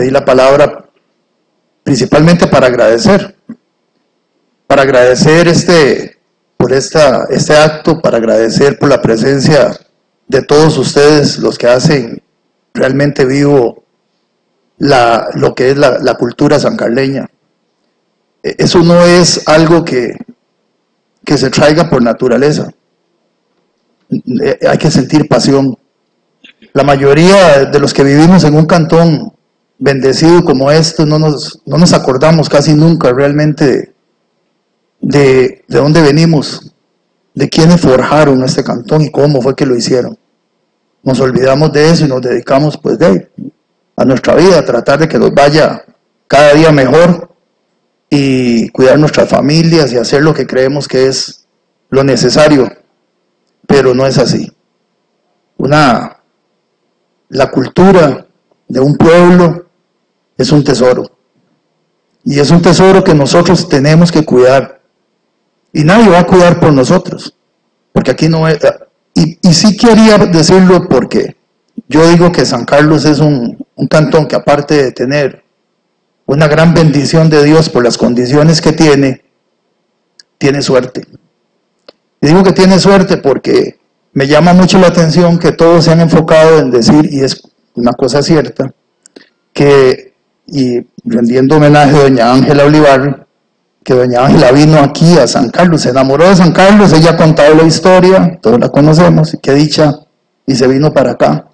pedí la palabra principalmente para agradecer, para agradecer este, por esta, este acto, para agradecer por la presencia de todos ustedes, los que hacen realmente vivo la, lo que es la, la cultura sancarleña. E, eso no es algo que, que se traiga por naturaleza. E, hay que sentir pasión. La mayoría de los que vivimos en un cantón bendecido como esto, no nos, no nos acordamos casi nunca realmente de, de dónde venimos, de quiénes forjaron este cantón y cómo fue que lo hicieron. Nos olvidamos de eso y nos dedicamos pues de a nuestra vida, a tratar de que nos vaya cada día mejor y cuidar nuestras familias y hacer lo que creemos que es lo necesario, pero no es así. Una la cultura de un pueblo es un tesoro. Y es un tesoro que nosotros tenemos que cuidar. Y nadie va a cuidar por nosotros. Porque aquí no es... Y, y sí quería decirlo porque yo digo que San Carlos es un, un cantón que aparte de tener una gran bendición de Dios por las condiciones que tiene, tiene suerte. Digo que tiene suerte porque me llama mucho la atención que todos se han enfocado en decir, y es una cosa cierta, que y rendiendo homenaje a doña Ángela Olivar, que doña Ángela vino aquí a San Carlos, se enamoró de San Carlos, ella ha contado la historia, todos la conocemos, qué dicha, y se vino para acá,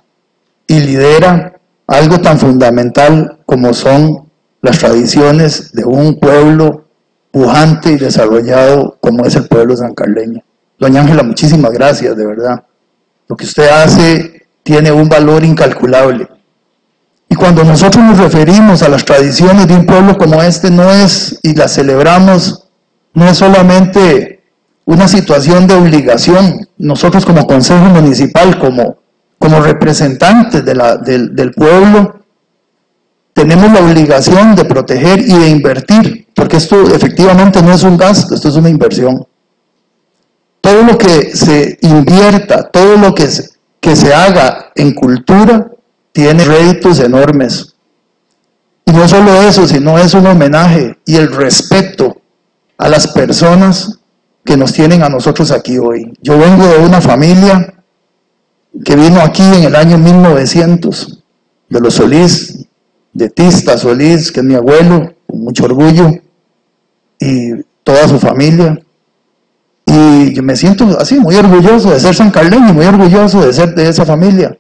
y lidera algo tan fundamental como son las tradiciones de un pueblo pujante y desarrollado como es el pueblo sancarleño. Doña Ángela, muchísimas gracias, de verdad. Lo que usted hace tiene un valor incalculable. Y cuando nosotros nos referimos a las tradiciones de un pueblo como este, no es, y las celebramos, no es solamente una situación de obligación. Nosotros como Consejo Municipal, como, como representantes del, del pueblo, tenemos la obligación de proteger y de invertir, porque esto efectivamente no es un gasto, esto es una inversión. Todo lo que se invierta, todo lo que que se haga en cultura, tiene réditos enormes. Y no solo eso, sino es un homenaje y el respeto a las personas que nos tienen a nosotros aquí hoy. Yo vengo de una familia que vino aquí en el año 1900, de los Solís, de Tista Solís, que es mi abuelo, con mucho orgullo, y toda su familia. Y yo me siento así, muy orgulloso de ser san y muy orgulloso de ser de esa familia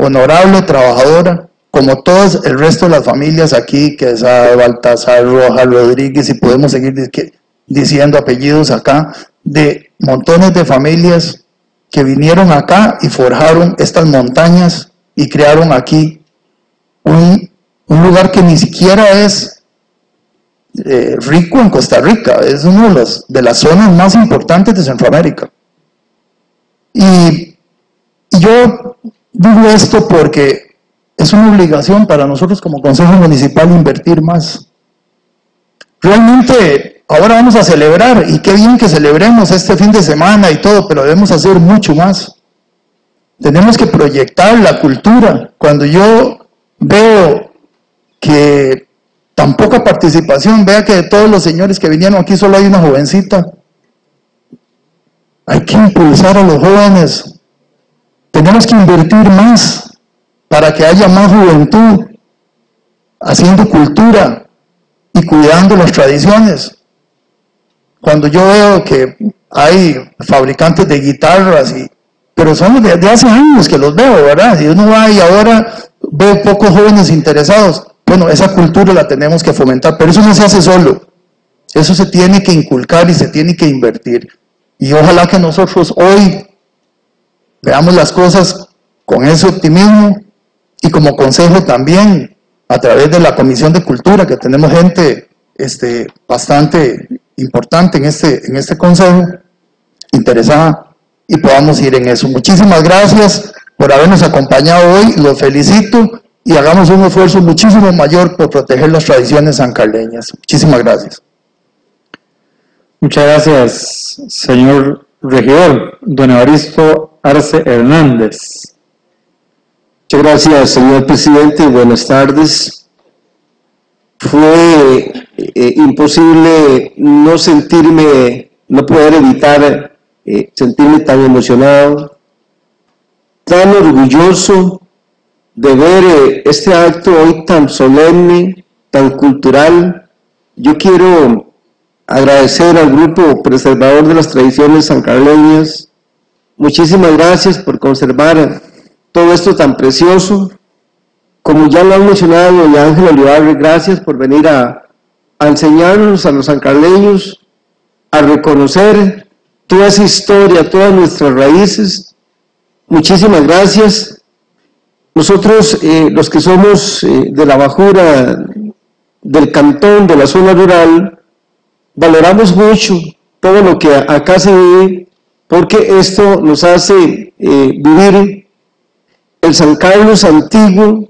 honorable, trabajadora, como todos el resto de las familias aquí, que es Baltasar, Roja, Rodríguez, y podemos seguir diciendo apellidos acá, de montones de familias que vinieron acá y forjaron estas montañas y crearon aquí un lugar que ni siquiera es eh, rico en Costa Rica, es una de las, de las zonas más importantes de Centroamérica. Y yo digo esto porque es una obligación para nosotros como Consejo Municipal invertir más. Realmente ahora vamos a celebrar y qué bien que celebremos este fin de semana y todo, pero debemos hacer mucho más. Tenemos que proyectar la cultura. Cuando yo veo que tan poca participación, vea que de todos los señores que vinieron aquí solo hay una jovencita. Hay que impulsar a los jóvenes. Tenemos que invertir más para que haya más juventud haciendo cultura y cuidando las tradiciones. Cuando yo veo que hay fabricantes de guitarras, y, pero son de, hace años que los veo, ¿verdad? Y uno va y ahora ve pocos jóvenes interesados. Bueno, esa cultura la tenemos que fomentar, pero eso no se hace solo. Eso se tiene que inculcar y se tiene que invertir. Y ojalá que nosotros hoy veamos las cosas con ese optimismo y como consejo también a través de la Comisión de Cultura, que tenemos gente este, bastante importante en este, en este consejo, interesada, y podamos ir en eso. Muchísimas gracias por habernos acompañado hoy, los felicito y hagamos un esfuerzo muchísimo mayor por proteger las tradiciones sancarleñas. Muchísimas gracias. Muchas gracias, señor regidor, don Evaristo Arce Hernández. Muchas gracias, señor presidente. Buenas tardes. Fue eh, imposible no sentirme, no poder evitar eh, sentirme tan emocionado, tan orgulloso de ver eh, este acto hoy tan solemne, tan cultural. Yo quiero agradecer al grupo preservador de las tradiciones sancarleñas. Muchísimas gracias por conservar todo esto tan precioso. Como ya lo han mencionado doña Ángela Olivares, gracias por venir a, enseñarnos a los sancarleños a reconocer toda esa historia, todas nuestras raíces. Muchísimas gracias. Nosotros, eh, los que somos eh, de la bajura del cantón, de la zona rural, valoramos mucho todo lo que acá se vive, porque esto nos hace eh, vivir el San Carlos antiguo,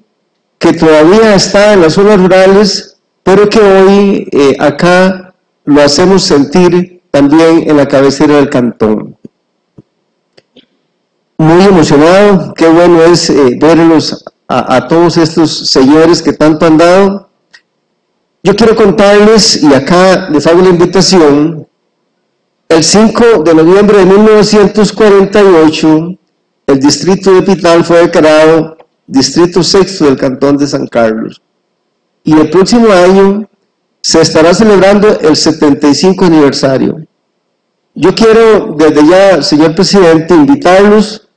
que todavía está en las zonas rurales, pero que hoy eh, acá lo hacemos sentir también en la cabecera del cantón. Muy emocionado, qué bueno es eh, verlos a, a todos estos señores que tanto han dado. Yo quiero contarles, y acá les hago la invitación, el 5 de noviembre de 1948, el distrito de Pital fue declarado distrito sexto del cantón de San Carlos. Y el próximo año se estará celebrando el 75 aniversario. Yo quiero desde ya, señor presidente, invitarlos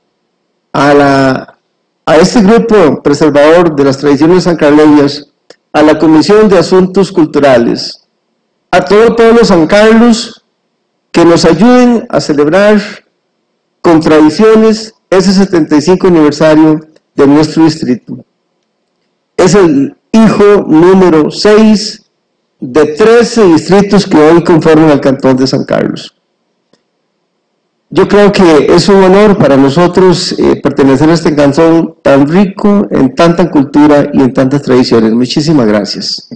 a, la, a este grupo preservador de las tradiciones sancarleñas, a la Comisión de Asuntos Culturales, a todo el pueblo San Carlos, que nos ayuden a celebrar con tradiciones ese 75 aniversario de nuestro distrito. Es el hijo número 6 de 13 distritos que hoy conforman el cantón de San Carlos. Yo creo que es un honor para nosotros eh, pertenecer a este cantón tan rico en tanta cultura y en tantas tradiciones. Muchísimas gracias.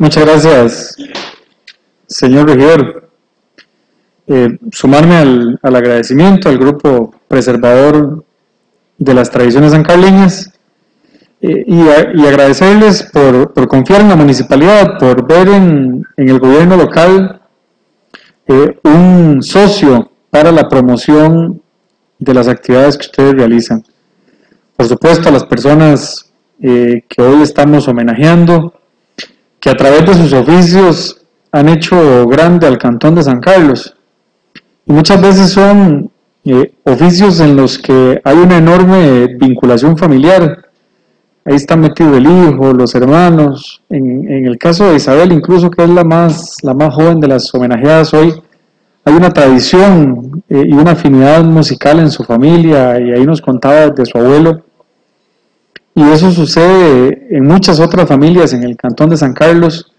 Muchas gracias, señor regidor. Eh, sumarme al, agradecimiento al grupo preservador de las tradiciones sancarleñas eh, y, agradecerles por, confiar en la municipalidad, por ver en, el gobierno local eh, un socio para la promoción de las actividades que ustedes realizan. Por supuesto, a las personas que hoy estamos homenajeando, que a través de sus oficios han hecho grande al Cantón de San Carlos muchas veces son eh, oficios en los que hay una enorme vinculación familiar. Ahí está metido el hijo, los hermanos. En, el caso de Isabel, incluso que es la más, la más joven de las homenajeadas hoy, hay una tradición eh, y una afinidad musical en su familia, y ahí nos contaba de su abuelo, y eso sucede en muchas otras familias en el Cantón de San Carlos.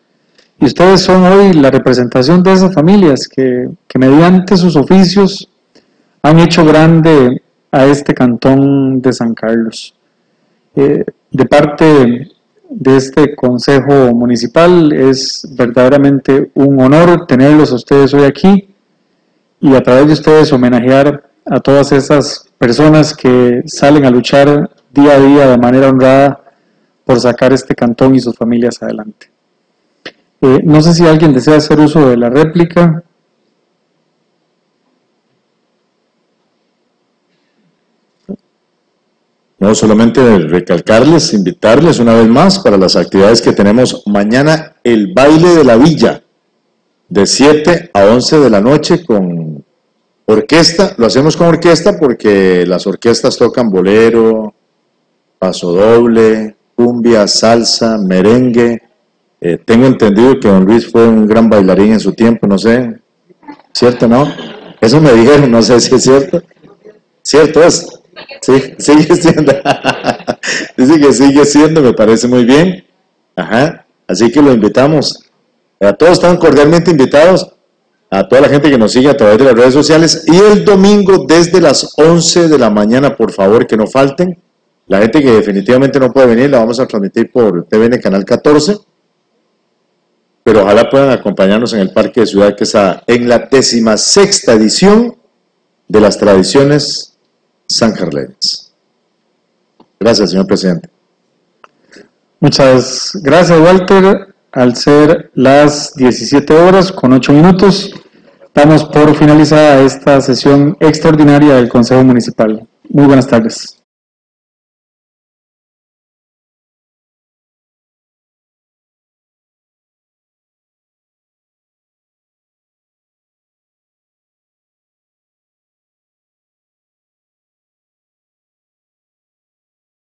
Y ustedes son hoy la representación de esas familias que, que mediante sus oficios han hecho grande a este Cantón de San Carlos. Eh, de parte de este Consejo Municipal es verdaderamente un honor tenerlos a ustedes hoy aquí y a través de ustedes homenajear a todas esas personas que salen a luchar día a día de manera honrada por sacar este cantón y sus familias adelante. Eh, no sé si alguien desea hacer uso de la réplica. No, solamente recalcarles, invitarles una vez más para las actividades que tenemos mañana, el baile de la villa, de 7 a 11 de la noche con orquesta. Lo hacemos con orquesta porque las orquestas tocan bolero, paso doble, cumbia, salsa, merengue. Eh, tengo entendido que don Luis fue un gran bailarín en su tiempo, no sé, ¿cierto, no? Eso me dijeron, no sé si es cierto. ¿Cierto es? Sí, sigue siendo. Dice que sigue siendo, me parece muy bien. Ajá. Así que lo invitamos. A todos están cordialmente invitados. A toda la gente que nos sigue a través de las redes sociales. Y el domingo desde las 11 de la mañana, por favor, que no falten. La gente que definitivamente no puede venir, la vamos a transmitir por TVN Canal 14. Pero ojalá puedan acompañarnos en el Parque de Ciudad que está en la décima sexta edición de las tradiciones San Carlenes. Gracias, señor presidente. Muchas gracias, Walter. Al ser las 17 horas con 8 minutos, damos por finalizada esta sesión extraordinaria del Consejo Municipal. Muy buenas tardes.